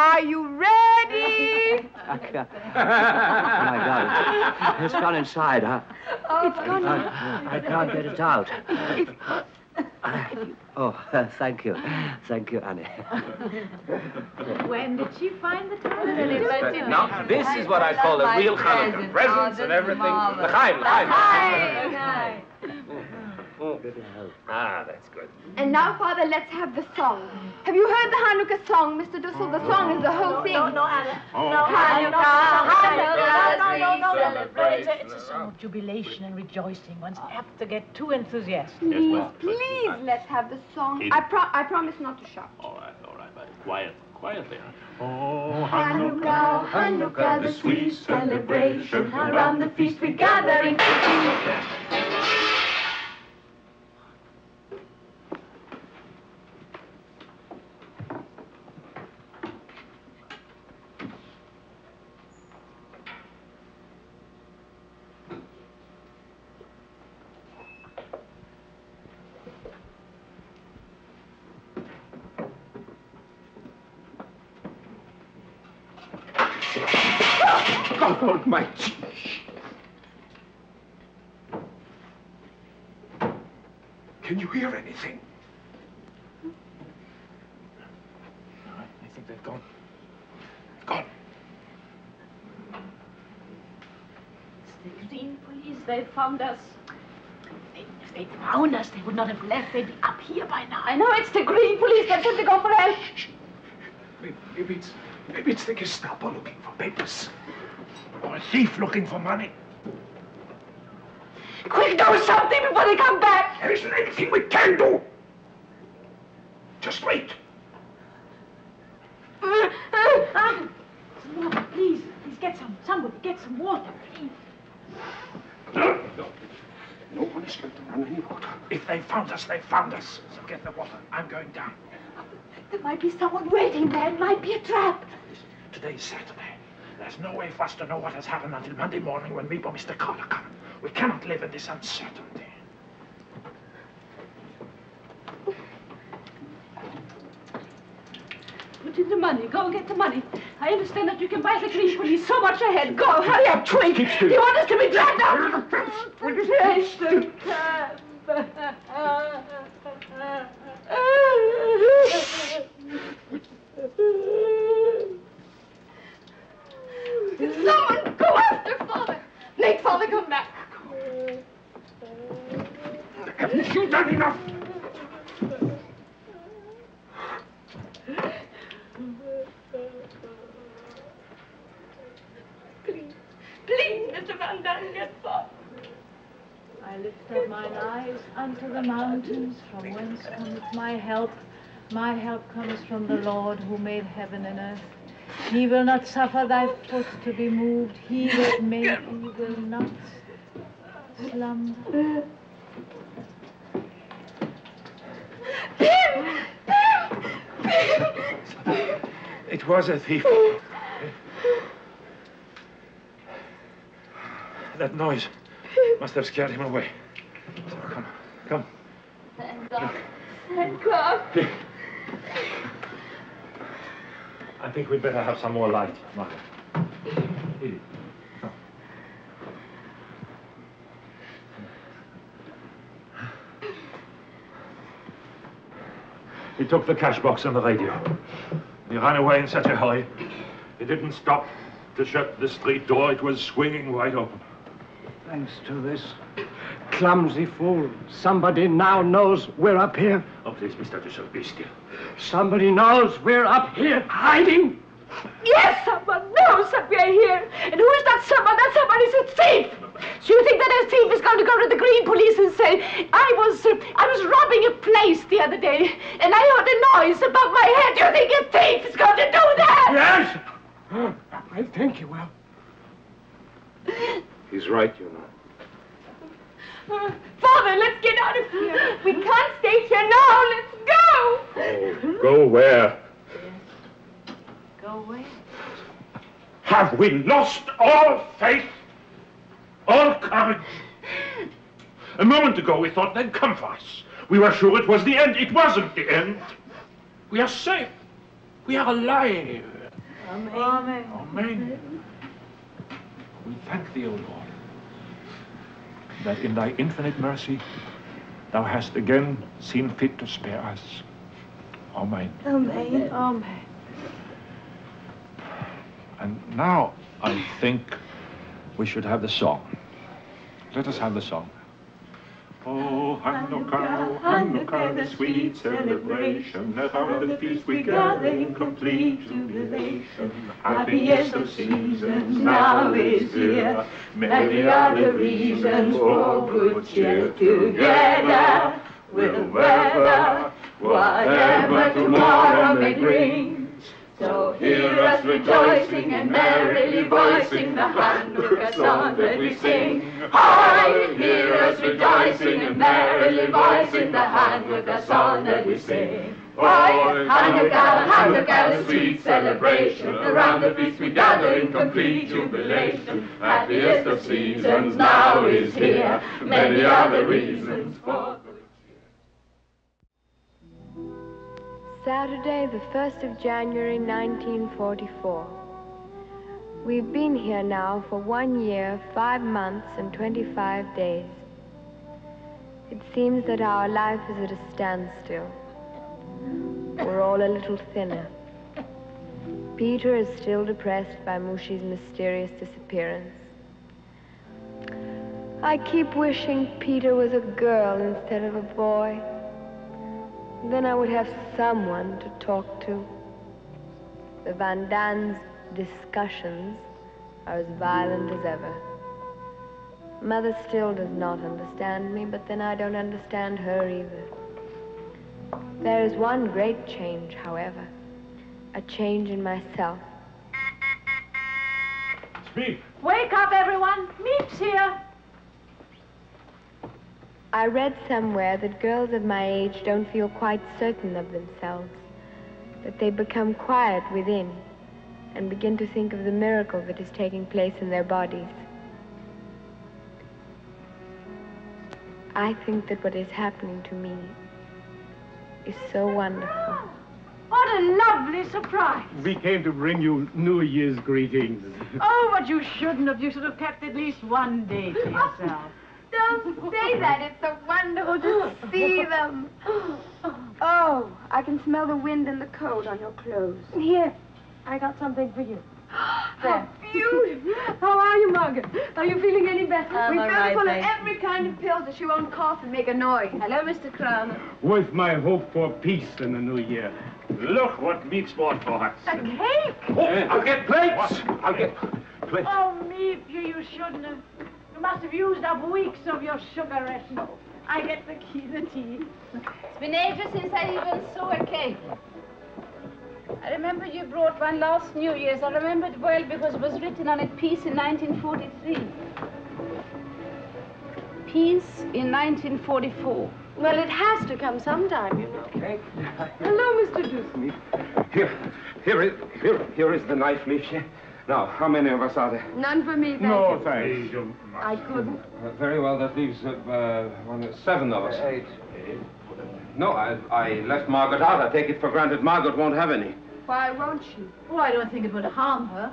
[SPEAKER 9] Are you ready?
[SPEAKER 11] I can't. Oh, my God. It's gone inside, huh? Oh.
[SPEAKER 9] It's gone.
[SPEAKER 11] I, I can't get it out. Oh, thank you. Thank you, Annie.
[SPEAKER 8] When did she find the time?
[SPEAKER 6] Now, this is what I call a real Hanukkah. Presents and everything. L'chaim, l'chaim. Ah, that's good.
[SPEAKER 9] And now, Father, let's have the song. Have you heard the Hanukkah song, Mr. Dussel? The song is the whole thing. No, no, Anna.
[SPEAKER 6] Oh.
[SPEAKER 9] Hanukkah, Hanukkah,
[SPEAKER 8] No, no, no, no, no.
[SPEAKER 6] Celebrate.
[SPEAKER 8] It's a, song of jubilation and rejoicing. One's apt to get too enthusiastic.
[SPEAKER 9] Please, please, let's have the song. I, pro- I promise not to shout.
[SPEAKER 4] All right, all right, but quiet, quietly.
[SPEAKER 3] Oh,
[SPEAKER 9] Hanukkah, Hanukkah, the sweet celebration. Around the feast we gather in
[SPEAKER 6] God almighty. Can you hear anything?
[SPEAKER 3] I think they've gone.
[SPEAKER 6] Gone.
[SPEAKER 5] The green police, they found us. They, if they found us, they would not have left. They'd be up here by now. I know it's the green police. They've sent to go for help.
[SPEAKER 6] Maybe, maybe it's maybe it's the Gestapo looking for papers. Or a thief looking for money.
[SPEAKER 5] Quick, do something before they come back.
[SPEAKER 6] There isn't anything we can do. Just wait. Uh, uh, um.
[SPEAKER 8] Some water, please. Please get some. Somebody get some water, please.
[SPEAKER 6] No, no. No one is going to run any water. If they found us, They've found us. So get the water. I'm going down.
[SPEAKER 8] There might be someone waiting there. It might be a trap.
[SPEAKER 6] Today's Saturday. There's no way for us to know what has happened until Monday morning when Miep or Mr. Kraler come. We cannot live in this uncertainty.
[SPEAKER 5] Put in the money. Go and get the money. I understand that you can buy the green police so much ahead. Go, hurry up, Twink.
[SPEAKER 6] Keep.
[SPEAKER 5] You want us to be dragged out of
[SPEAKER 9] Someone go after Father. Make Father come back. Haven't you done enough?
[SPEAKER 5] Please, please, Mr. Van Daan, get
[SPEAKER 8] I lift up mine eyes unto the mountains, from whence cometh my help. My help comes from the Lord who made heaven and earth. He will not suffer thy foot to be moved. He that made thee will not slumber.
[SPEAKER 3] It was a thief. That noise must have scared him away. So come, come.
[SPEAKER 5] Thank God. Thank God.
[SPEAKER 3] I think we'd better have some more light. Edith. He took the cash box and the radio. He ran away in such a hurry. He didn't stop to shut the street door. It was swinging wide open.
[SPEAKER 11] Thanks to this clumsy fool, somebody now knows we're up here.
[SPEAKER 3] Oh, please, Mr. Dussel, be still.
[SPEAKER 11] Somebody knows we're up here hiding.
[SPEAKER 5] Yes, someone knows that we're here. And who is that someone? That someone is a thief. Do you think that a thief is going to go to the green police and say, I was, uh, I was robbing a place the other day, and I heard a noise above my head. Do you think a thief is going to do that?
[SPEAKER 11] Yes! I think he will.
[SPEAKER 6] He's right, you know.
[SPEAKER 5] Uh, Father, let's get out of here. We can't stay here now. Let's go.
[SPEAKER 3] Oh, go where? Yes.
[SPEAKER 8] Go where?
[SPEAKER 3] Have we lost all faith? All courage? A moment ago we thought they'd come for us. We were sure it was the end. It wasn't the end. We are safe. We are alive.
[SPEAKER 8] Amen. Amen.
[SPEAKER 3] Amen. We thank thee, O Lord, that in thy infinite mercy thou hast again seen fit to spare us. Amen.
[SPEAKER 5] Amen.
[SPEAKER 8] Amen.
[SPEAKER 3] And now I think we should have the song. Let us have the song. Oh, Hanukkah, Hanukkah, the sweet celebration, around the feast we gather in complete jubilation. Happiest of seasons now is here, many are the reasons for good cheer together. We'll weather whatever tomorrow may bring.
[SPEAKER 5] So hear us rejoicing and merrily voicing the Hanukkah song that we sing. Hi, hear us rejoicing and merrily voicing the Hanukkah song that we sing. Hi, Hanukkah, Hanukkah, the sweet celebration. Around the feast we gather in complete jubilation. Happiest of seasons now is here. Many are the reasons for
[SPEAKER 4] Saturday, the 1st of January, 1944. We've been here now for one year, five months, and 25 days. It seems that our life is at a standstill. We're all a little thinner. Peter is still depressed by Mouschi's mysterious disappearance. I keep wishing Peter was a girl instead of a boy. Then I would have someone to talk to. The Van Daan's discussions are as violent as ever. Mother still does not understand me, but then I don't understand her either. There is one great change, however, a change in myself.
[SPEAKER 3] Speak.
[SPEAKER 8] Wake up, everyone. Miep's here.
[SPEAKER 4] I read somewhere that girls of my age don't feel quite certain of themselves, that they become quiet within and begin to think of the miracle that is taking place in their bodies. I think that what is happening to me is so wonderful.
[SPEAKER 8] What a lovely surprise.
[SPEAKER 7] We came to bring you New Year's greetings.
[SPEAKER 8] Oh, but you shouldn't have. You should have kept at least one day to yourself.
[SPEAKER 4] Don't say that. It's so wonderful to see them. Oh, I can smell the wind and the cold on your clothes.
[SPEAKER 8] Here, I got something for you.
[SPEAKER 2] There. Beautiful. How are you, Margaret? Are you feeling any better?
[SPEAKER 5] I'm
[SPEAKER 2] we
[SPEAKER 5] all
[SPEAKER 2] filled
[SPEAKER 5] right,
[SPEAKER 2] her full of every kind of pills that she won't cough and make a noise.
[SPEAKER 5] Hello, Mr. Crown.
[SPEAKER 7] With my hope for peace in the new year.
[SPEAKER 3] Look what Miep's bought for us.
[SPEAKER 8] A cake?
[SPEAKER 6] Oh, I'll get plates. I'll get plates.
[SPEAKER 8] Oh, oh Miep, you, you shouldn't have. You must have used up weeks of your sugar ration. I get the key, the tea.
[SPEAKER 5] It's been ages since I even saw a cake. I remember you brought one last New Year's. I remember it well because it was written on it peace in 1943. Peace in 1944.
[SPEAKER 2] Well, it has to come sometime, you know. Hello, Mr. Duke.
[SPEAKER 6] Here, here is, here, here is the knife, Liefje. Now, how many of us are there?
[SPEAKER 2] None for me, thank
[SPEAKER 7] No,
[SPEAKER 2] you.
[SPEAKER 7] thanks.
[SPEAKER 2] I couldn't.
[SPEAKER 6] Uh, very well, that leaves uh, uh, one, seven of us. Eight. No, I, I left Margaret out. I take it for granted Margaret won't have any.
[SPEAKER 2] Why won't she?
[SPEAKER 8] Oh, I don't think it would harm her.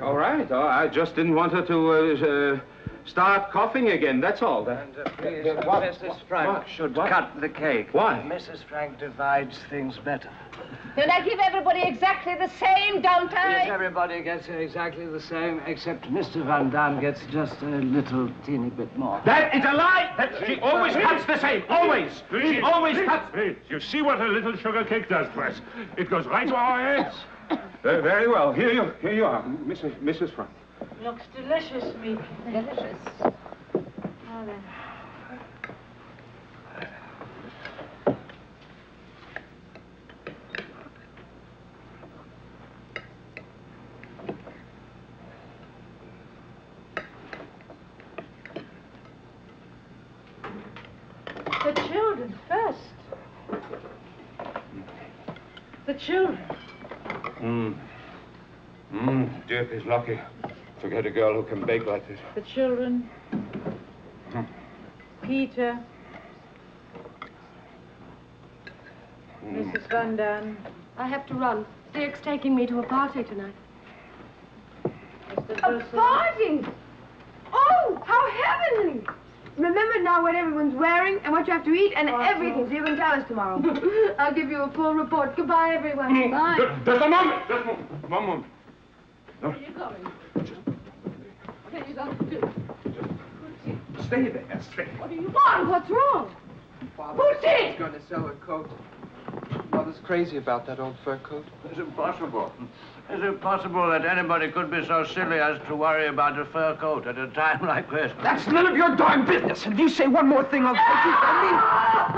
[SPEAKER 6] Uh, all right. Oh, I just didn't want her to uh, uh, start coughing again, that's all.
[SPEAKER 11] And uh, please,
[SPEAKER 6] Uh, what?
[SPEAKER 11] Mrs. Frank
[SPEAKER 6] What?
[SPEAKER 11] should
[SPEAKER 6] What?
[SPEAKER 11] cut the cake.
[SPEAKER 6] Why?
[SPEAKER 11] Mrs. Frank divides things better.
[SPEAKER 5] Don't I give everybody exactly the same, don't I?
[SPEAKER 11] Yes, everybody gets exactly the same, except Mr. Van Daan gets just a little teeny bit more.
[SPEAKER 6] That is a lie! That she always cuts the same, always! She always cuts...
[SPEAKER 3] Hey, you see what a little sugar cake does to us? It goes right to our heads.
[SPEAKER 6] Uh, very well. Here you, here you are, Mrs. Mrs. Frank.
[SPEAKER 8] Looks delicious, Miep.
[SPEAKER 5] Delicious.
[SPEAKER 8] Now then. The children first. The children.
[SPEAKER 6] Hmm. Hmm. Dirk is lucky to get a girl who can bake like this.
[SPEAKER 8] The children. Peter. Hmm. Mrs. Van Daan.
[SPEAKER 2] I have to run. Dirk's taking me to a party tonight.
[SPEAKER 8] Mr.
[SPEAKER 2] A
[SPEAKER 8] Wilson.
[SPEAKER 2] party? Oh, how heavenly! Remember now what everyone's wearing and what you have to eat and everything, so you can tell us tomorrow. I'll give you a full report. Goodbye, everyone. Bye.
[SPEAKER 6] Just, just a moment! Just a moment. One moment.
[SPEAKER 5] What are you going to do?
[SPEAKER 6] Stay there. Stay.
[SPEAKER 2] What do you want? What's wrong? Who's it?
[SPEAKER 10] going to sell a coat. Mother's crazy about that old fur coat.
[SPEAKER 11] It's impossible. Is it possible that anybody could be so silly as to worry about a fur coat at a time like this?
[SPEAKER 10] That's none of your darn business. And if you say one more thing, I'll take you from me.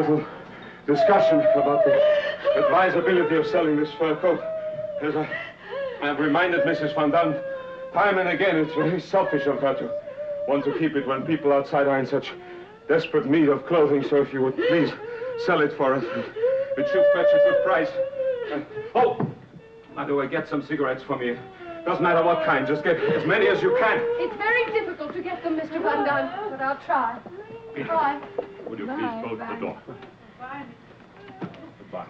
[SPEAKER 7] Little discussion about the advisability of selling this fur coat. As I, I've reminded Mrs. Van Daan time and again, it's very selfish of her to want to keep it when people outside are in such desperate need of clothing. So if you would please sell it for us, it should fetch a good price. Uh, oh, by the way, get some cigarettes for me. Doesn't matter what kind, just get as many as you can.
[SPEAKER 2] It's very difficult to get them, Mr. Van Daan, but I'll try. Bye.
[SPEAKER 3] Would you please bolt
[SPEAKER 2] bye.
[SPEAKER 3] the door?
[SPEAKER 8] Bye.
[SPEAKER 3] Goodbye.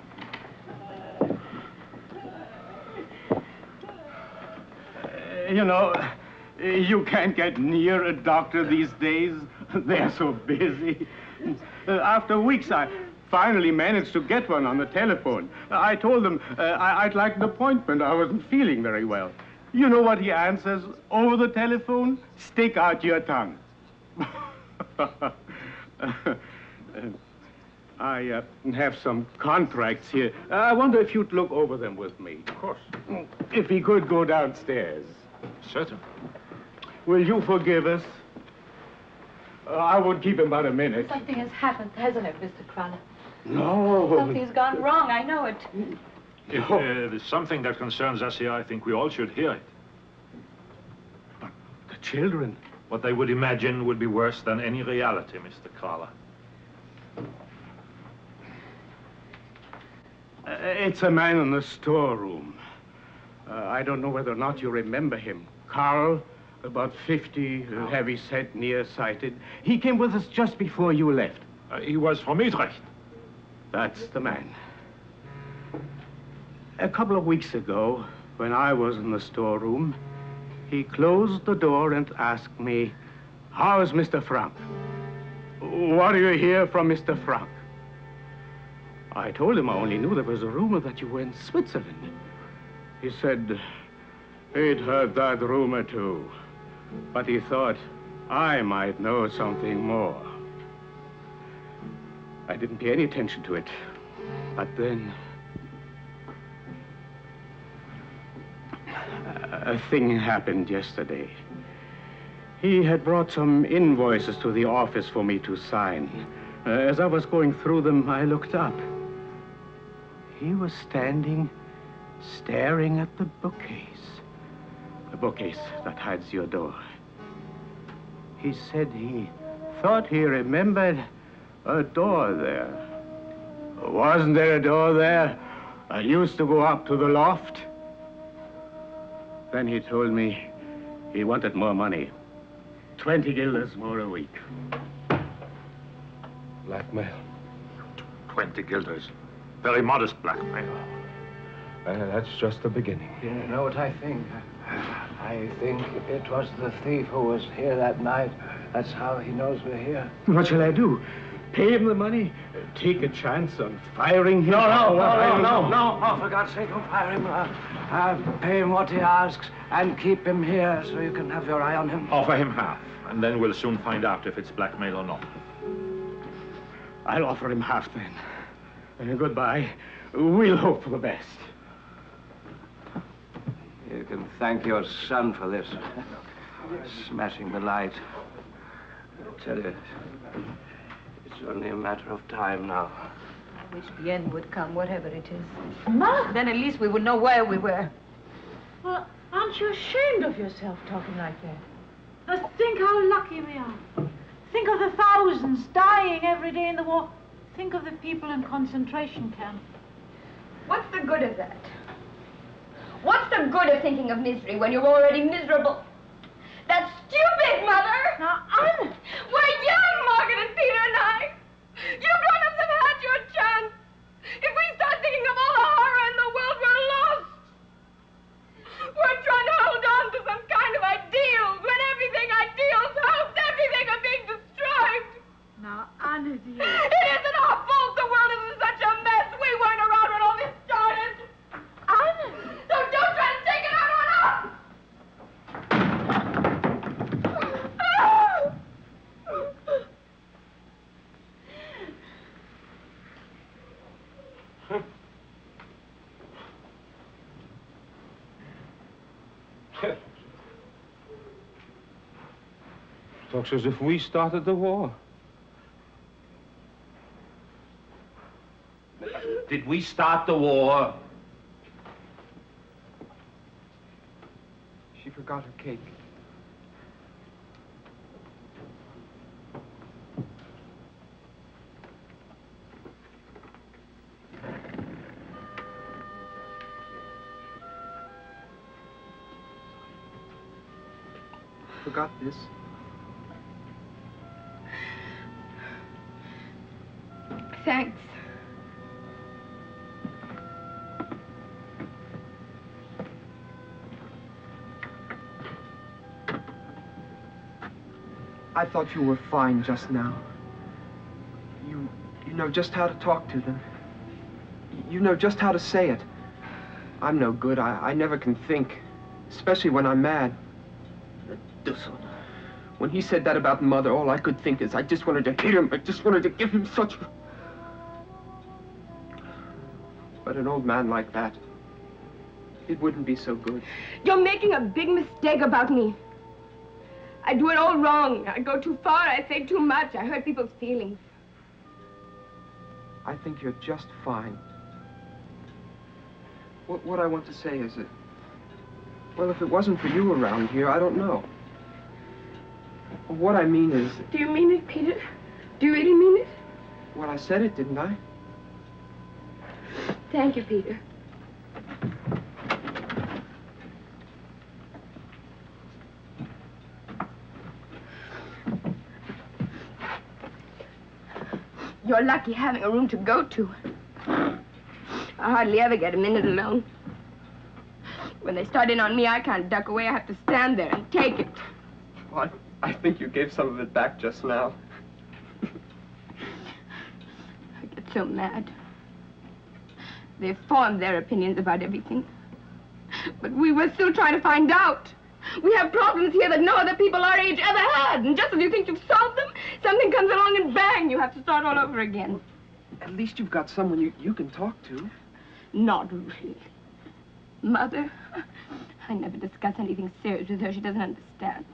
[SPEAKER 7] Uh, you know, you can't get near a doctor these days. They're so busy. Uh, after weeks, I finally managed to get one on the telephone. I told them uh, I- I'd like an appointment. I wasn't feeling very well. You know what he answers over the telephone? Stick out your tongue. Uh, I uh, have some contracts here. I wonder if you'd look over them with me.
[SPEAKER 3] Of course.
[SPEAKER 7] If he could go downstairs.
[SPEAKER 3] Certainly.
[SPEAKER 7] Will you forgive us? Uh, I would keep him about a minute.
[SPEAKER 2] Something has happened, hasn't it, Mr. Kraler?
[SPEAKER 7] No.
[SPEAKER 2] Something's gone wrong, I know it.
[SPEAKER 3] If uh, there's something that concerns us here, I think we all should hear it.
[SPEAKER 7] But the children.
[SPEAKER 3] What they would imagine would be worse than any reality, Mr.
[SPEAKER 7] Kraler. It's a man in the storeroom. Uh, I don't know whether or not you remember him. Carl, about 50, uh, heavy set, nearsighted. He came with us just before you left.
[SPEAKER 3] Uh, he was from Utrecht.
[SPEAKER 7] That's the man. A couple of weeks ago, when I was in the storeroom, he closed the door and asked me, How's Mr. Frank? What do you hear from Mr. Frank? I told him I only knew there was a rumor that you were in Switzerland. He said he'd heard that rumor too, but he thought I might know something more. I didn't pay any attention to it. But then... A thing happened yesterday. He had brought some invoices to the office for me to sign. Uh, as I was going through them, I looked up. He was standing, staring at the bookcase. The bookcase that hides your door. He said he thought he remembered a door there. Wasn't there a door there that used to go up to the loft? Then he told me he wanted more money. Twenty guilders more a week.
[SPEAKER 6] Blackmail. Twenty guilders. Very modest blackmail.
[SPEAKER 10] Uh, that's just the beginning.
[SPEAKER 11] You know what I think? I think it was the thief who was here that night. That's how he knows we're here.
[SPEAKER 7] What shall I do? Pay him the money? Take a chance on firing him?
[SPEAKER 11] No, no, no,
[SPEAKER 7] I
[SPEAKER 11] no, no, no. Oh, for God's sake, don't fire him. Uh, uh, pay him what he asks and keep him here so you can have your eye on him.
[SPEAKER 3] Offer him half, and then we'll soon find out if it's blackmail or not.
[SPEAKER 7] I'll offer him half then. Uh, goodbye. We'll hope for the best.
[SPEAKER 11] You can thank your son for this. Smashing the light. I tell you, it's only a matter of time now.
[SPEAKER 2] I wish the end would come, whatever it is.
[SPEAKER 8] Ma?
[SPEAKER 2] Then at least we would know where we were.
[SPEAKER 8] Well, aren't you ashamed of yourself talking like that? Now think how lucky we are. Think of the thousands dying every day in the war. Think of the people in concentration camps.
[SPEAKER 9] What's the good of that? What's the good of thinking of misery when you're already miserable? That's stupid, Mother!
[SPEAKER 8] Now, Anna!
[SPEAKER 9] We're young, Margaret and Peter and I! You grown-ups have had your chance! If we start thinking of all the horror in the world, we're lost! We're trying to hold on to some kind of ideals when everything ideals hopes, everything are being destroyed!
[SPEAKER 8] Now, Anna, dear.
[SPEAKER 9] It isn't our fault the world is in such a mess! We weren't around when all this started!
[SPEAKER 8] Anna!
[SPEAKER 9] So don't try to take it out on us!
[SPEAKER 6] Talks as if we started the war. Did we start the war?
[SPEAKER 10] She forgot her cake. Forgot this.
[SPEAKER 9] Thanks.
[SPEAKER 10] I thought you were fine just now. You, you know just how to talk to them. You know just how to say it. I'm no good. I, I never can think, especially when I'm mad. When he said that about mother, all I could think is I just wanted to hit him. I just wanted to give him such. But an old man like that, it wouldn't be so good.
[SPEAKER 9] You're making a big mistake about me. I do it all wrong. I go too far. I say too much. I hurt people's feelings.
[SPEAKER 10] I think you're just fine. What, what I want to say is that, well, if it wasn't for you around here, I don't know. What I mean is,
[SPEAKER 9] Do you mean it, Peter? Do you really mean it?
[SPEAKER 10] well, I said it, didn't I?
[SPEAKER 9] Thank you, Peter. You're lucky having a room to go to. I hardly ever get a minute alone. When they start in on me, I can't duck away. I have to stand there and take it.
[SPEAKER 10] Well, I, I think you gave some of it back just now.
[SPEAKER 9] I get so mad. They've formed their opinions about everything. But we were still trying to find out. We have problems here that no other people our age ever had. And just as you think you've solved them, something comes along and bang, you have to start all over again.
[SPEAKER 10] At least you've got someone you, you can talk to.
[SPEAKER 9] Not really. Mother, I never discuss anything serious with her. She doesn't understand.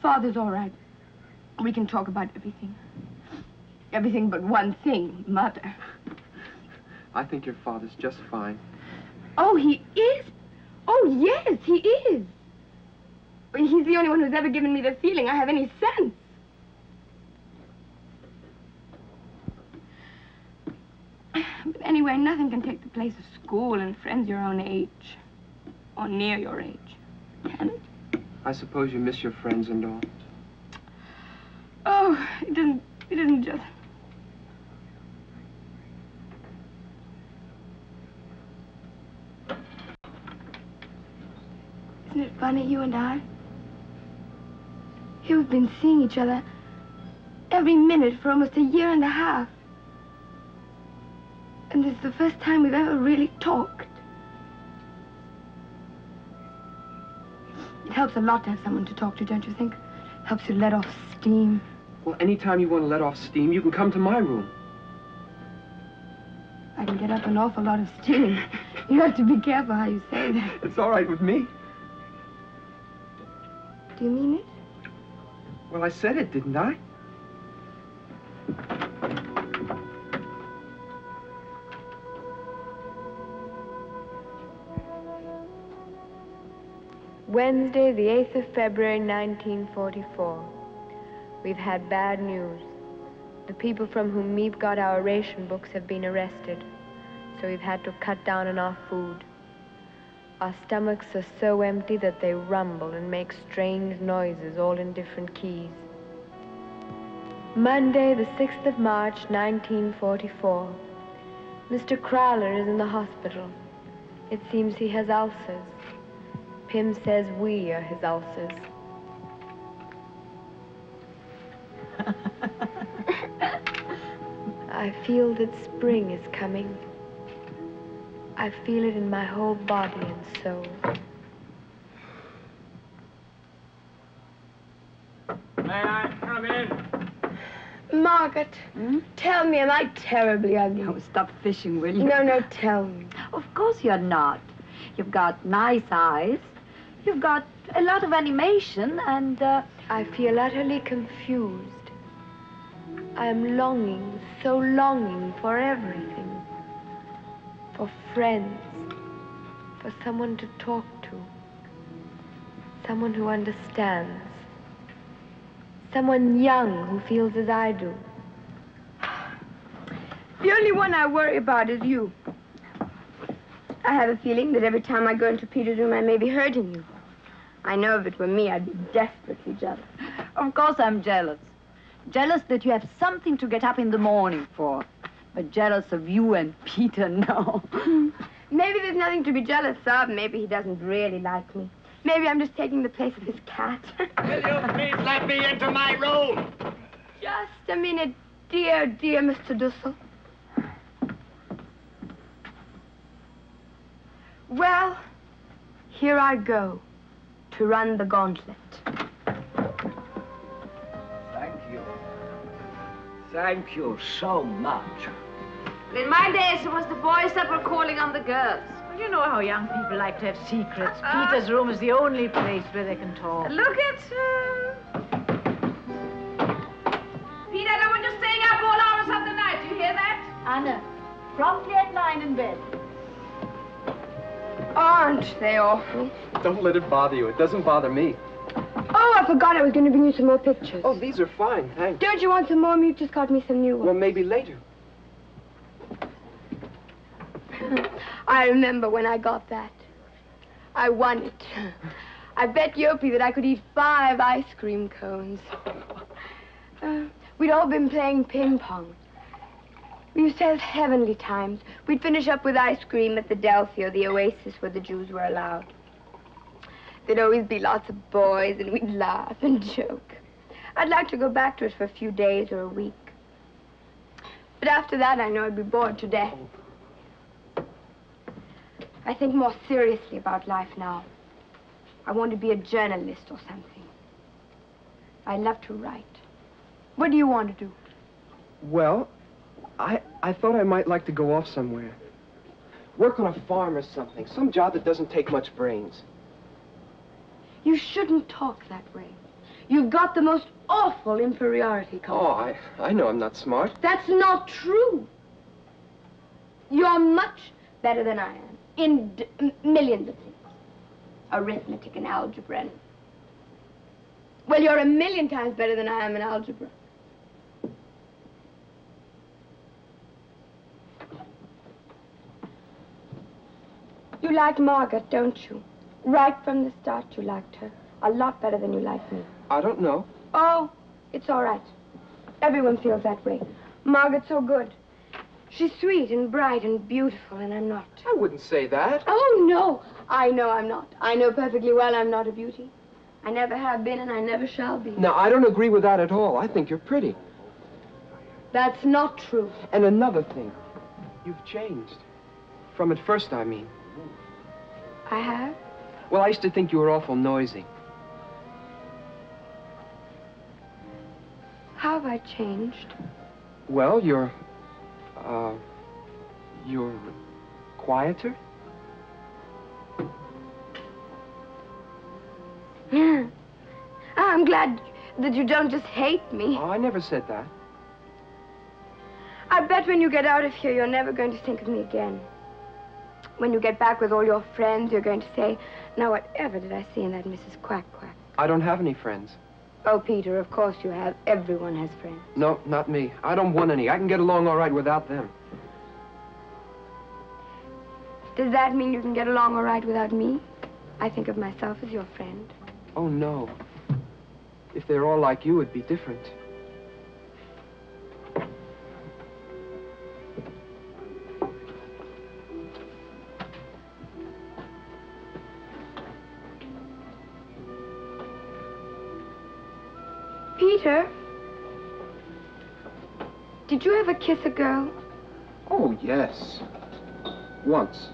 [SPEAKER 9] Father's all right. We can talk about everything. Everything but one thing, Mother.
[SPEAKER 10] I think your father's just fine.
[SPEAKER 9] Oh, he is? Oh, yes, he is. But He's the only one who's ever given me the feeling I have any sense. But anyway, nothing can take the place of school and friends your own age. Or near your age. Can it?
[SPEAKER 10] I suppose you miss your friends and all.
[SPEAKER 9] Oh, it isn't, it isn't just... Isn't it funny, you and I? We've been seeing each other every minute for almost a year and a half. And this is the first time we've ever really talked. It helps a lot to have someone to talk to, don't you think? Helps you let off steam.
[SPEAKER 10] Well, anytime you want to let off steam, you can come to my room.
[SPEAKER 9] I can get up an awful lot of steam. You have to be careful how you say that.
[SPEAKER 10] It's all right with me.
[SPEAKER 9] Do you mean it?
[SPEAKER 10] Well, I said it, didn't I?
[SPEAKER 4] Wednesday, the 8th of February, 1944. We've had bad news. The people from whom Miep got our ration books have been arrested, so we've had to cut down on our food. Our stomachs are so empty that they rumble and make strange noises, all in different keys. Monday, the 6th of March, 1944. Mr. Kraler is in the hospital. It seems he has ulcers. Pim says we are his ulcers. I feel that spring is coming. I feel it in my whole body and soul.
[SPEAKER 14] May I come in?
[SPEAKER 9] Margaret, tell me, am I terribly ugly?
[SPEAKER 2] Oh, stop fishing, will you?
[SPEAKER 9] No, no, tell me.
[SPEAKER 2] Of course you're not. You've got nice eyes. You've got a lot of animation and, uh...
[SPEAKER 4] I feel utterly confused. I am longing, so longing for everything. For friends. For someone to talk to. Someone who understands. Someone young who feels as I do.
[SPEAKER 9] The only one I worry about is you. I have a feeling that every time I go into Peter's room, I may be hurting you. I know if it were me, I'd be desperately jealous.
[SPEAKER 2] Of course I'm jealous. Jealous that you have something to get up in the morning for. But jealous of you and Peter, no.
[SPEAKER 9] Maybe there's nothing to be jealous of. Maybe he doesn't really like me. Maybe I'm just taking the place of his cat.
[SPEAKER 15] Will you please let me into my room?
[SPEAKER 9] just a minute, dear, dear Mr. Dussel. Well, here I go to run the gauntlet.
[SPEAKER 11] Thank you. Thank you so much.
[SPEAKER 8] In my days, it was the boys that were calling on the girls. Well, you know how young people like to have secrets. Peter's room is the only place where they can talk.
[SPEAKER 5] Look at. Uh... Peter, I don't want you staying up all hours of the night. Do you hear that?
[SPEAKER 8] Anna, promptly at nine in bed.
[SPEAKER 9] Aren't they awful?
[SPEAKER 10] Don't let it bother you. It doesn't bother me.
[SPEAKER 9] Oh, I forgot I was going to bring you some more pictures.
[SPEAKER 10] Oh, these are fine, thanks.
[SPEAKER 9] Don't you want some more? You've just got me some new ones.
[SPEAKER 10] Well, maybe later.
[SPEAKER 9] I remember when I got that. I won it. I bet Jopie that I could eat five ice cream cones. Uh, we'd all been playing ping pong. We used to have heavenly times. We'd finish up with ice cream at the Delphi or the Oasis where the Jews were allowed. There'd always be lots of boys, and we'd laugh and joke. I'd like to go back to it for a few days or a week. But after that, I know I'd be bored to death. I think more seriously about life now. I want to be a journalist or something. I love to write. What do you want to do?
[SPEAKER 10] Well, I, I thought I might like to go off somewhere. Work on a farm or something. Some job that doesn't take much brains.
[SPEAKER 9] You shouldn't talk that way. You've got the most awful inferiority complex.
[SPEAKER 10] Oh, I, I know I'm not smart.
[SPEAKER 9] That's not true. You're much better than I am in millions of things. Arithmetic and algebra. And... Well, you're a million times better than I am in algebra. You liked Margaret, don't you? Right from the start, you liked her. A lot better than you liked me.
[SPEAKER 10] I don't know.
[SPEAKER 9] Oh, it's all right. Everyone feels that way. Margaret's so good. She's sweet and bright and beautiful, and I'm not.
[SPEAKER 10] I wouldn't say that.
[SPEAKER 9] Oh, no. I know I'm not. I know perfectly well I'm not a beauty. I never have been, and I never shall be.
[SPEAKER 10] Now, I don't agree with that at all. I think you're pretty.
[SPEAKER 9] That's not true.
[SPEAKER 10] And another thing, you've changed. From at first, I mean.
[SPEAKER 9] I have?
[SPEAKER 10] Well, I used to think you were awful noisy.
[SPEAKER 9] How have I changed?
[SPEAKER 10] Well, you're, uh, you're quieter.
[SPEAKER 9] Yeah. I'm glad that you don't just hate me.
[SPEAKER 10] Oh, I never said that.
[SPEAKER 9] I bet when you get out of here, you're never going to think of me again. When you get back with all your friends, you're going to say, now whatever did I see in that Mrs. Quack Quack?
[SPEAKER 10] I don't have any friends.
[SPEAKER 9] Oh, Peter, of course you have. Everyone has friends.
[SPEAKER 10] No, not me. I don't want any. I can get along all right without them.
[SPEAKER 9] Does that mean you can get along all right without me? I think of myself as your friend.
[SPEAKER 10] Oh, no. If they're all like you, it'd be different.
[SPEAKER 9] Peter, did you ever kiss a girl?
[SPEAKER 10] Oh, yes. Once.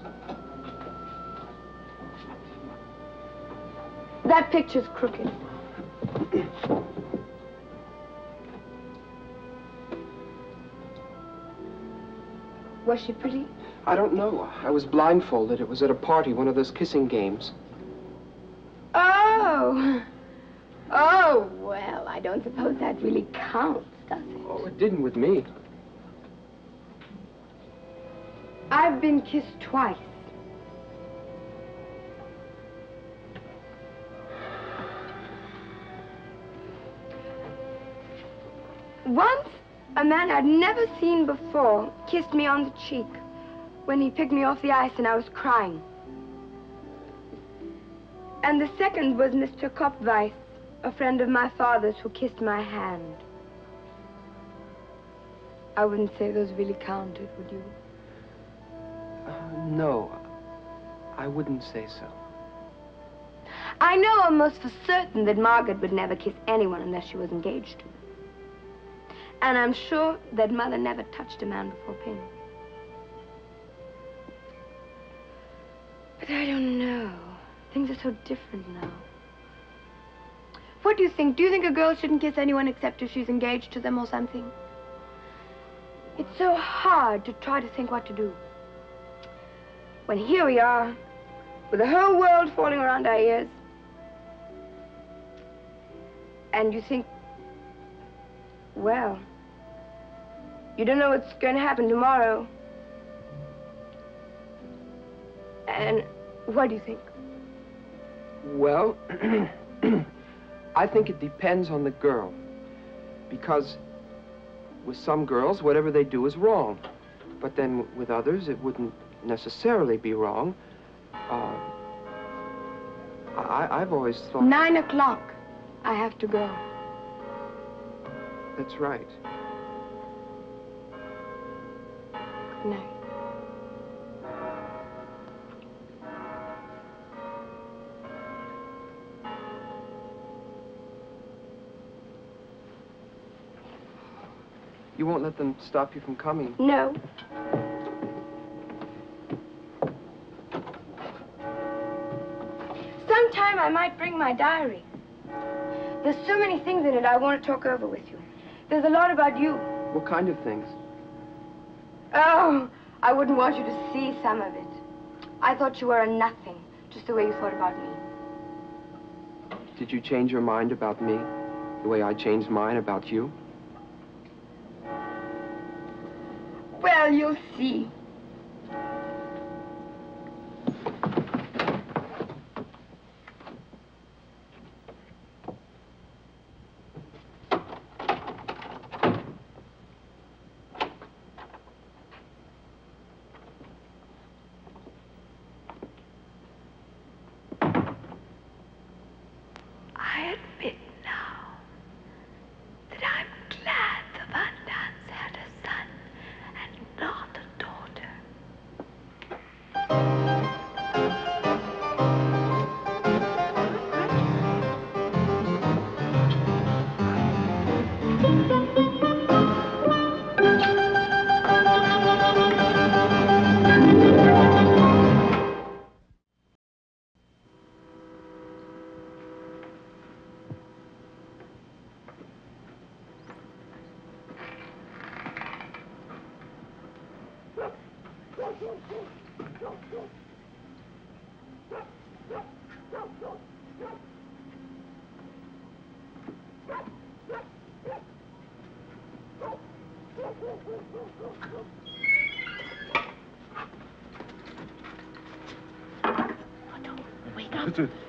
[SPEAKER 9] That picture's crooked. Was she pretty?
[SPEAKER 10] I don't know. I was blindfolded. It was at a party, one of those kissing games.
[SPEAKER 9] Oh. Oh, well, I don't suppose that really counts, does it?
[SPEAKER 10] Oh, it didn't with me.
[SPEAKER 9] I've been kissed twice. Once, a man I'd never seen before kissed me on the cheek when he picked me off the ice and I was crying. And the second was Mr. Koophuis, a friend of my father's who kissed my hand. I wouldn't say those really counted, would you?
[SPEAKER 10] Uh, no, I wouldn't say so.
[SPEAKER 9] I know almost for certain that Margaret would never kiss anyone unless she was engaged to. And I'm sure that Mother never touched a man before Pim. But I don't know. Things are so different now. What do you think? Do you think a girl shouldn't kiss anyone except if she's engaged to them or something? It's so hard to try to think what to do. When here we are, with the whole world falling around our ears. And you think, well, you don't know what's going to happen tomorrow. And what do you think?
[SPEAKER 10] Well, I think it depends on the girl. Because with some girls, whatever they do is wrong. But then with others, it wouldn't necessarily be wrong. Uh, I, I've always thought...
[SPEAKER 9] Nine o'clock. I have to go.
[SPEAKER 10] That's right.
[SPEAKER 9] Good night.
[SPEAKER 10] You won't let them stop you from coming.
[SPEAKER 9] No. Sometime I might bring my diary. There's so many things in it I want to talk over with you. There's a lot about you.
[SPEAKER 10] What kind of things?
[SPEAKER 9] Oh, I wouldn't want you to see some of it. I thought you were a nothing, just the way you thought about me.
[SPEAKER 10] Did you change your mind about me the way I changed mine about you?
[SPEAKER 9] Well,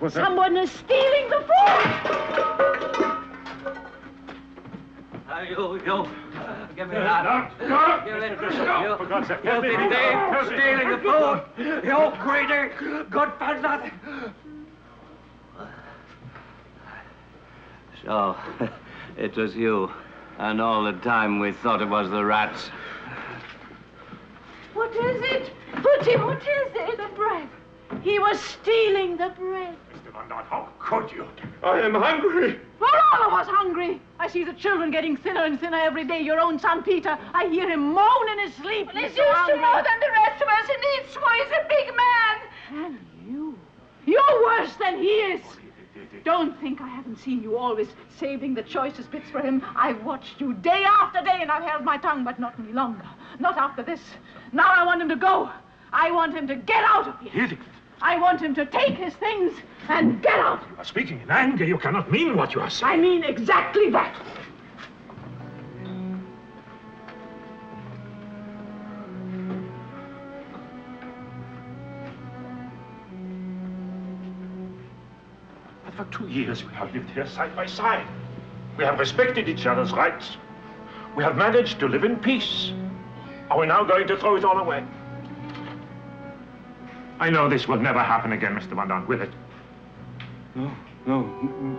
[SPEAKER 3] What's that?
[SPEAKER 8] Someone is stealing the food.
[SPEAKER 11] Uh, you, you, uh, give me
[SPEAKER 3] No,
[SPEAKER 11] that.
[SPEAKER 3] no, no.
[SPEAKER 11] Give it.
[SPEAKER 3] No,
[SPEAKER 11] You,
[SPEAKER 3] for God's sake,
[SPEAKER 11] filthy
[SPEAKER 3] let me
[SPEAKER 11] thief,
[SPEAKER 3] go.
[SPEAKER 11] stealing the food. You greedy, good for nothing. So, it was you. And all the time we thought it was the rats.
[SPEAKER 8] What is it? Putti, what is it? The bread. He was stealing the bread.
[SPEAKER 3] Mr. Van Daan, how could you? I am hungry.
[SPEAKER 8] We're all of us hungry. I see the children getting thinner and thinner every day. Your own son, Peter, I hear him moan in his sleep.
[SPEAKER 2] He's
[SPEAKER 8] He's
[SPEAKER 2] used
[SPEAKER 8] so
[SPEAKER 2] to more than the rest of us. He needs more. He's a big man.
[SPEAKER 8] And you? You're worse than he is. Don't think I haven't seen you always saving the choicest bits for him. I've watched you day after day and I've held my tongue, but not any longer. Not after this. Now I want him to go. I want him to get out of here.
[SPEAKER 3] Hildegard,
[SPEAKER 8] I want him to take his things and get out.
[SPEAKER 3] you are speaking in anger. You cannot mean what you are saying.
[SPEAKER 8] I mean exactly that.
[SPEAKER 3] But for two years we have lived here side by side. We have respected each other's rights. We have managed to live in peace. Are we now going to throw it all away? I know this will never happen again, Mr. Van will it?
[SPEAKER 10] No, no.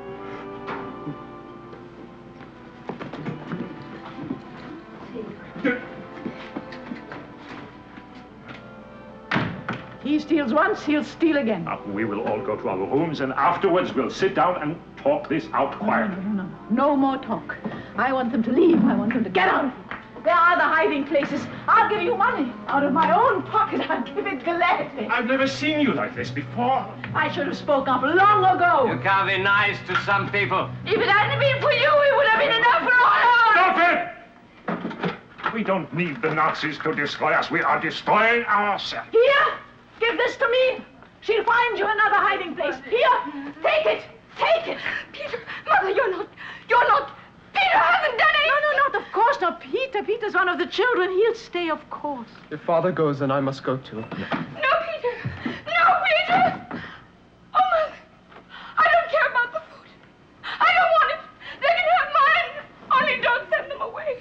[SPEAKER 8] He steals once, he'll steal again.
[SPEAKER 3] Now, we will all go to our rooms and afterwards we'll sit down and talk this out quietly.
[SPEAKER 8] No, no, no. No more talk. I want them to leave. I want them to get out of here. There are the hiding places. I'll give you money. Out of my own pocket, I'll give it gladly.
[SPEAKER 3] I've never seen you like this before.
[SPEAKER 8] I should have spoken up long ago.
[SPEAKER 11] You can't be nice to some people.
[SPEAKER 2] If it hadn't been for you, it would have been enough for all of us.
[SPEAKER 3] Stop it! We don't need the Nazis to destroy us. We are destroying ourselves.
[SPEAKER 8] Here, give this to me. She'll find you another hiding place. Here, take it. Take it.
[SPEAKER 2] Peter, Mother, you're not, you're not, Peter hasn't done anything.
[SPEAKER 8] No, no, not of course not. Peter. Peter's one of the children. He'll stay, of course.
[SPEAKER 10] If father goes, then I must go too.
[SPEAKER 2] No, Peter. No, Peter. Oh, Mother, I don't care about the food. I don't want it. They can have mine. Only don't send them away.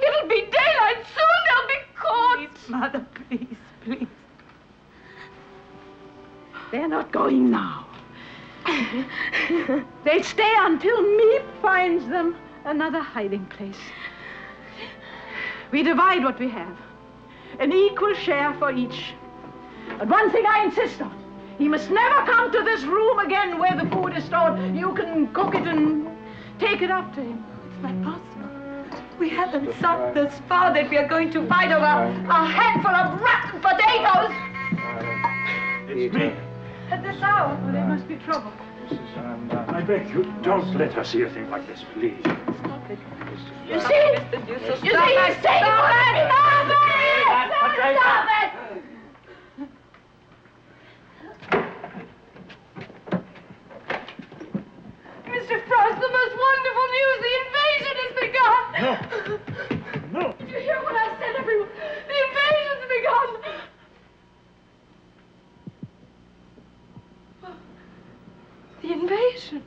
[SPEAKER 2] It'll be daylight soon. They'll be caught.
[SPEAKER 8] Mother, please, please. They're not going now. They'll stay until Miep finds them another hiding place. We divide what we have. An equal share for each. But one thing I insist on. He must never come to this room again where the food is stored. You can cook it and take it up to him.
[SPEAKER 9] It's not possible. We haven't thought this far that we are going to fight over a handful of rotten potatoes.
[SPEAKER 3] It's me.
[SPEAKER 9] At this hour,
[SPEAKER 8] well, there must be trouble.
[SPEAKER 3] Mrs. Van uh, I beg you, don't let her see a thing like this, please.
[SPEAKER 9] Stop it.
[SPEAKER 8] You see? You see, taking away! Stop it! Stop it!
[SPEAKER 2] Mr. Frost, the most wonderful news! The invasion has begun!
[SPEAKER 3] No! No!
[SPEAKER 2] Did you hear what I said, everyone? The invasion's begun! The invasion.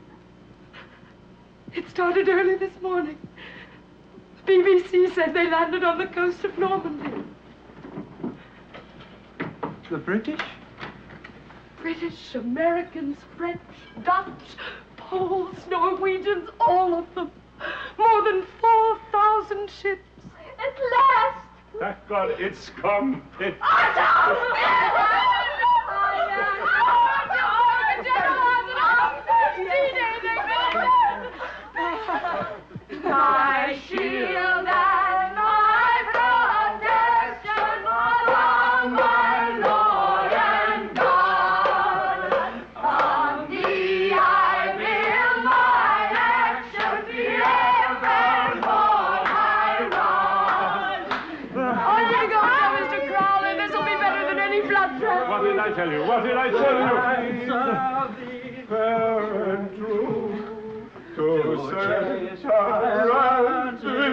[SPEAKER 2] It started early this morning. BBC said they landed on the coast of Normandy.
[SPEAKER 16] The British?
[SPEAKER 2] British, Americans, French, Dutch, Poles, Norwegians, all of them. More than 4,000 ships. At last!
[SPEAKER 3] Thank God it's come. It...
[SPEAKER 2] My shield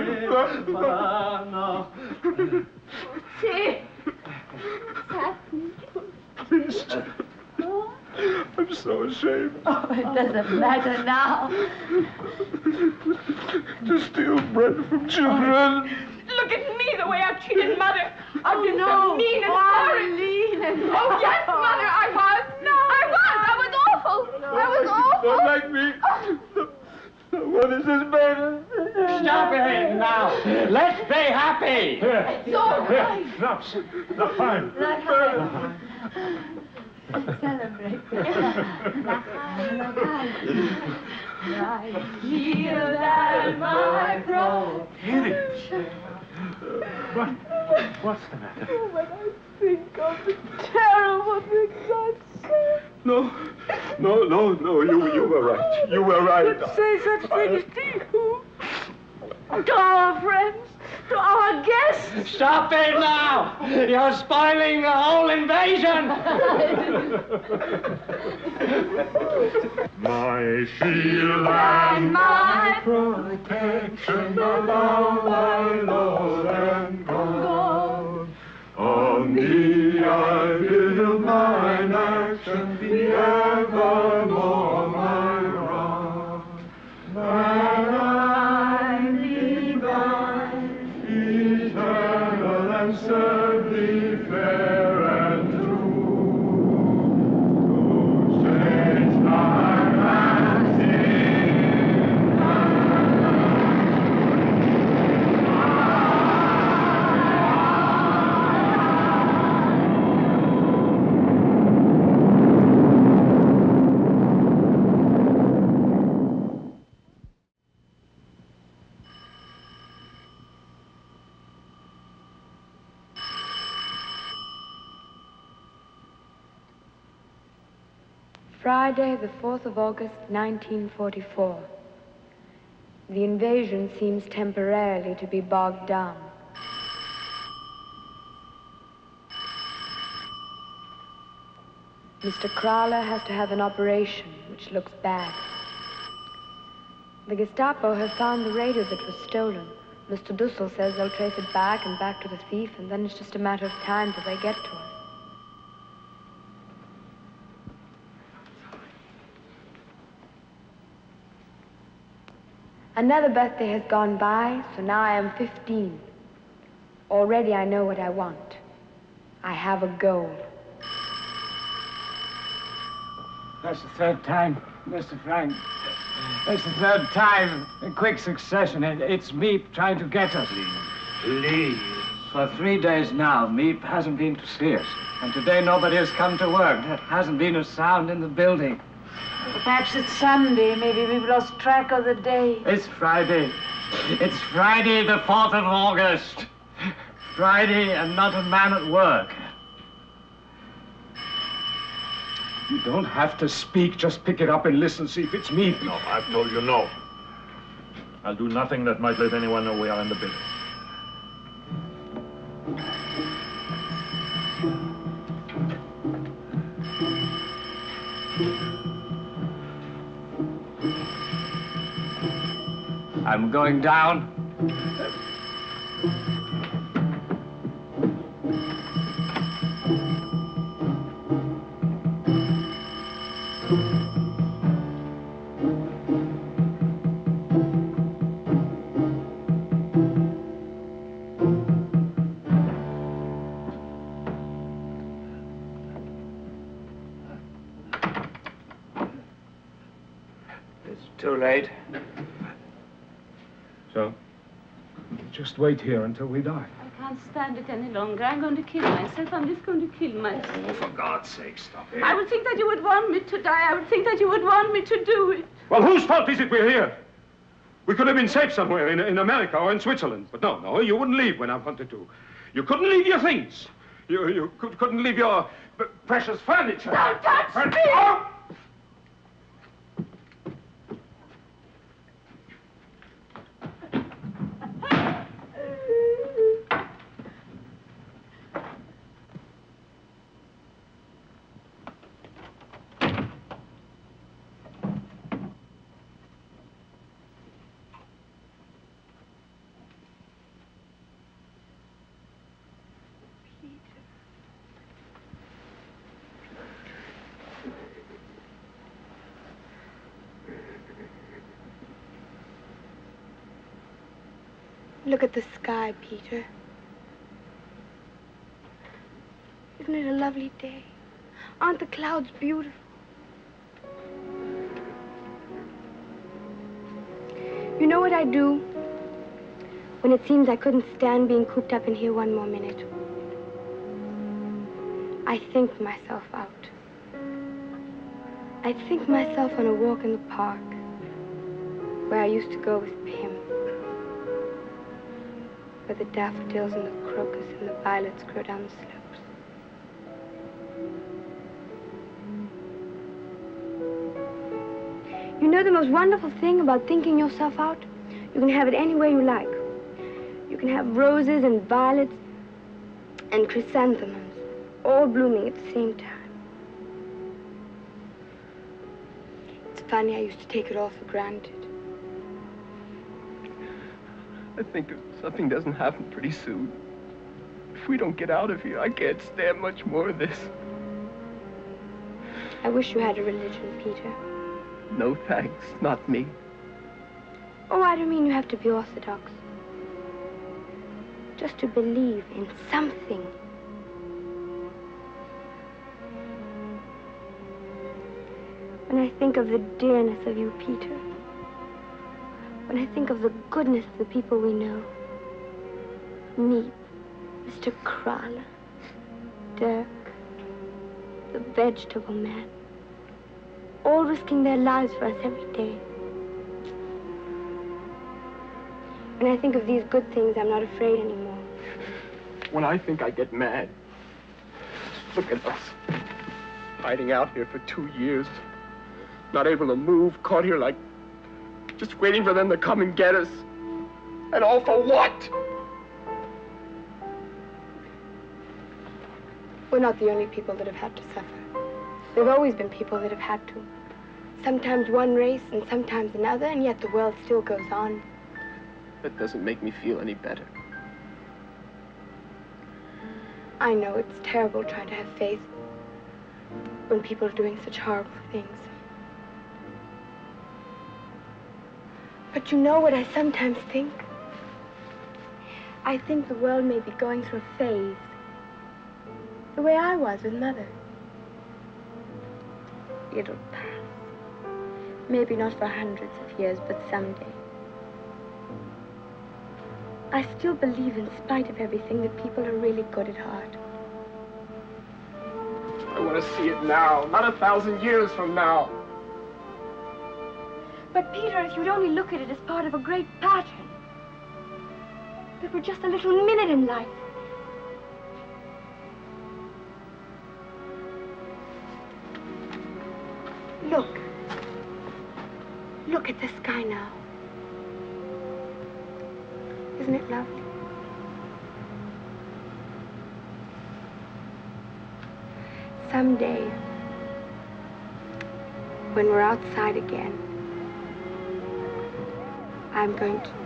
[SPEAKER 10] around
[SPEAKER 2] See?
[SPEAKER 10] Please. I'm so ashamed.
[SPEAKER 9] Oh, it doesn't matter now.
[SPEAKER 10] To steal bread from children.
[SPEAKER 2] Look at me, the way I've treated Mother. Oh, I've
[SPEAKER 8] Oh,
[SPEAKER 2] been
[SPEAKER 8] no.
[SPEAKER 2] so mean and horrid.
[SPEAKER 8] Arlene and-
[SPEAKER 2] Oh, yes, Mother, I was. No. I was. I was awful. I was awful.
[SPEAKER 10] Don't like me. Oh. What is this, baby?
[SPEAKER 11] Stop it now. Let's be happy.
[SPEAKER 3] Here.
[SPEAKER 2] It's all
[SPEAKER 3] Here.
[SPEAKER 2] right.
[SPEAKER 3] Now, now, fine.
[SPEAKER 9] Celebrate.
[SPEAKER 2] My shield and my protection.
[SPEAKER 3] What? What's the matter?
[SPEAKER 2] When I think of the terrible things I've said.
[SPEAKER 10] No, no, no, no. You, you were right. You were right.
[SPEAKER 2] Could say such things to you. To our friends. To our guests.
[SPEAKER 11] Stop it now. You're spoiling the whole invasion.
[SPEAKER 10] My shield and my protection allow my Lord and
[SPEAKER 4] Friday, the 4th of August, 1944. The invasion seems temporarily to be bogged down. Mr. Kraler has to have an operation, which looks bad. The Gestapo have found the radio that was stolen. Mr. Dussel says they'll trace it back and back to the thief, and then it's just a matter of time till they get to us. Another birthday has gone by, so now I am 15. Already I know what I want. I have a goal.
[SPEAKER 11] That's the third time, Mr. Frank. That's the third time in quick succession. It, it's Miep trying to get us.
[SPEAKER 3] Please.
[SPEAKER 11] For three days now, Miep hasn't been to see us. And today nobody has come to work. There hasn't been a sound in the building.
[SPEAKER 8] Perhaps it's Sunday. Maybe we've lost track of the day.
[SPEAKER 11] It's Friday. It's Friday, the 4th of August. Friday, and not a man at work.
[SPEAKER 7] You don't have to speak. Just pick it up and listen, see if it's Miep.
[SPEAKER 3] No, I've told you no. I'll do nothing that might let anyone know we are in the building.
[SPEAKER 11] I'm going down.
[SPEAKER 7] Wait here until we die.
[SPEAKER 5] I can't stand it any longer. I'm going to kill myself. I'm just going to kill myself.
[SPEAKER 7] Oh, for God's sake, stop it.
[SPEAKER 5] I would think that you would want me to die. I would think that you would want me to do it.
[SPEAKER 7] Well, whose fault is it we're here? We could have been safe somewhere in, in America or in Switzerland. But no, no, you wouldn't leave when I wanted to. You couldn't leave your things. You, you could, couldn't leave your precious furniture.
[SPEAKER 17] Don't touch me!
[SPEAKER 7] Oh!
[SPEAKER 9] Look at the sky, Peter. Isn't it a lovely day? Aren't the clouds beautiful? You know what I do when it seems I couldn't stand being cooped up in here one more minute? I think myself out. I think myself on a walk in the park where I used to go with where the daffodils and the crocus and the violets grow down the slopes. You know the most wonderful thing about thinking yourself out? You can have it any way you like. You can have roses and violets and chrysanthemums all blooming at the same time. It's funny, I used to take it all for granted.
[SPEAKER 10] I think if something doesn't happen pretty soon, if we don't get out of here, I can't stand much more of this.
[SPEAKER 9] I wish you had a religion, Peter.
[SPEAKER 10] No thanks, not me.
[SPEAKER 9] Oh, I don't mean you have to be orthodox. Just to believe in something. When I think of the dearness of you, Peter, when I think of the goodness of the people we know, Miep, Mr. Kraler, Dirk, the vegetable man, all risking their lives for us every day. When I think of these good things, I'm not afraid anymore.
[SPEAKER 10] When I think I get mad, look at us. Hiding out here for two years. Not able to move, caught here like just waiting for them to come and get us. And all for what?
[SPEAKER 9] We're not the only people that have had to suffer. There have always been people that have had to. Sometimes one race and sometimes another, and yet the world still goes on.
[SPEAKER 10] That doesn't make me feel any better.
[SPEAKER 9] I know it's terrible trying to have faith when people are doing such horrible things. But you know what I sometimes think? I think the world may be going through a phase. The way I was with Mother. It'll pass. Maybe not for hundreds of years, but someday. I still believe, in spite of everything, that people are really good at heart.
[SPEAKER 10] I want to see it now, not a thousand years from now.
[SPEAKER 9] But, Peter, if you'd only look at it as part of a great pattern, that we're just a little minute in life. Look. Look at the sky now. Isn't it lovely? Someday, when we're outside again, I'm going to.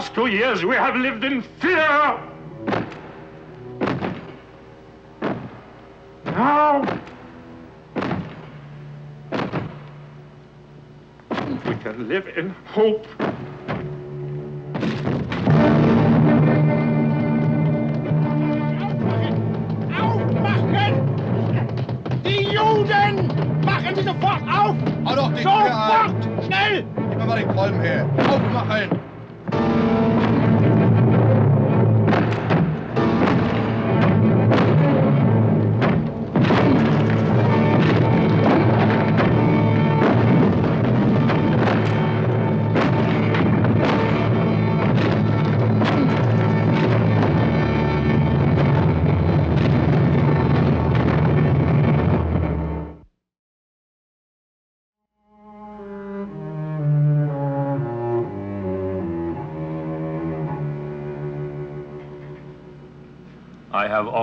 [SPEAKER 18] For the past two years, we have lived in fear. Now, we can live in hope.
[SPEAKER 15] Die Juden! Machen Sie sofort auf!
[SPEAKER 19] Hau doch die Tür
[SPEAKER 15] Sofort!
[SPEAKER 19] ein!
[SPEAKER 15] Schnell!
[SPEAKER 19] Gib mir mal den Kolben her. Aufmachen!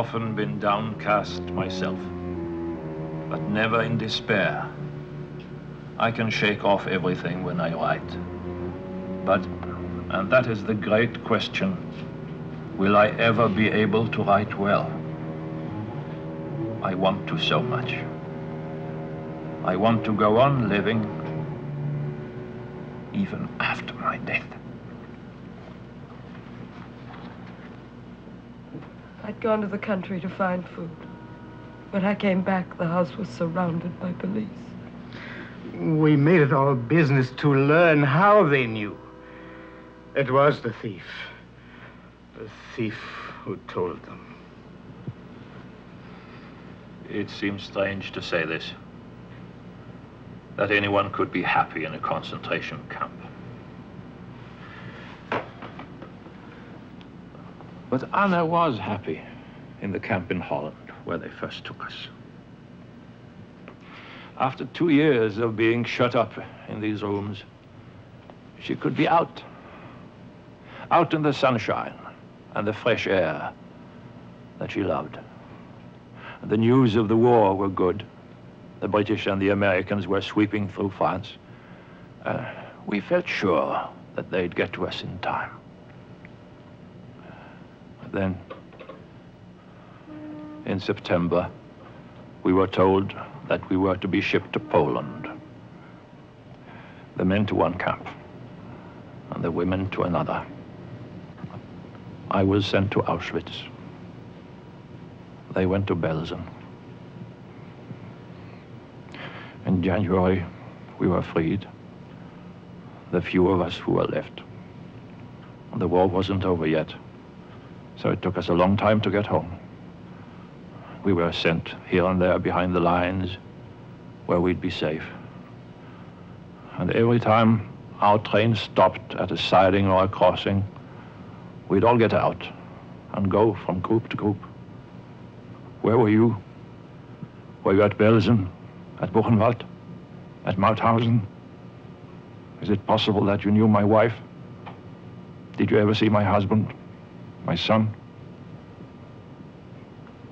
[SPEAKER 3] Often been downcast myself, but never in despair. I can shake off everything when I write. But, and that is the great question, will I ever be able to write well? I want to so much. I want to go on living even after my death.
[SPEAKER 2] I'd gone to the country to find food. When I came back, the house was surrounded by police.
[SPEAKER 7] We made it our business to learn how they knew. It was the thief. The thief who told them.
[SPEAKER 3] It seems strange to say this. That anyone could be happy in a concentration camp. But Anna was happy in the camp in Holland where they first took us. After two years of being shut up in these rooms, she could be out. Out in the sunshine and the fresh air that she loved. The news of the war were good. The British and the Americans were sweeping through France. Uh, we felt sure that they'd get to us in time. Then, in September, we were told that we were to be shipped to Poland. The men to one camp, and the women to another. I was sent to Auschwitz. They went to Belsen. In January, we were freed. The few of us who were left. The war wasn't over yet, so it took us a long time to get home. We were sent here and there behind the lines where we'd be safe. And every time our train stopped at a siding or a crossing, we'd all get out and go from group to group. Where were you? Were you at Belsen? At Buchenwald? At Mauthausen? Is it possible that you knew my wife? Did you ever see my husband? My son?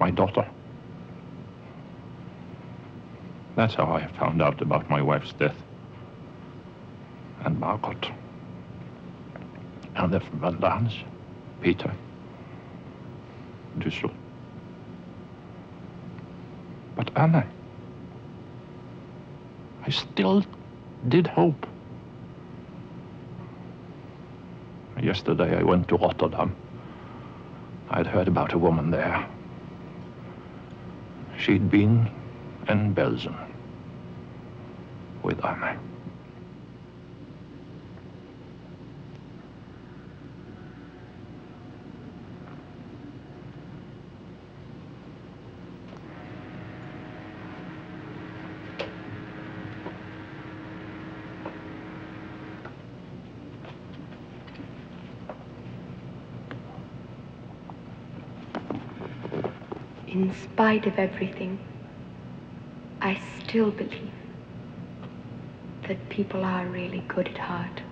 [SPEAKER 3] My daughter? That's how I have found out about my wife's death. And Margot. And the Van Daans, Peter, Dussel. But Anna, I still did hope. Yesterday I went to Rotterdam. I'd heard about a woman there. She'd been in Belgium with Anna.
[SPEAKER 4] In spite of everything, I still believe that people are really good at heart.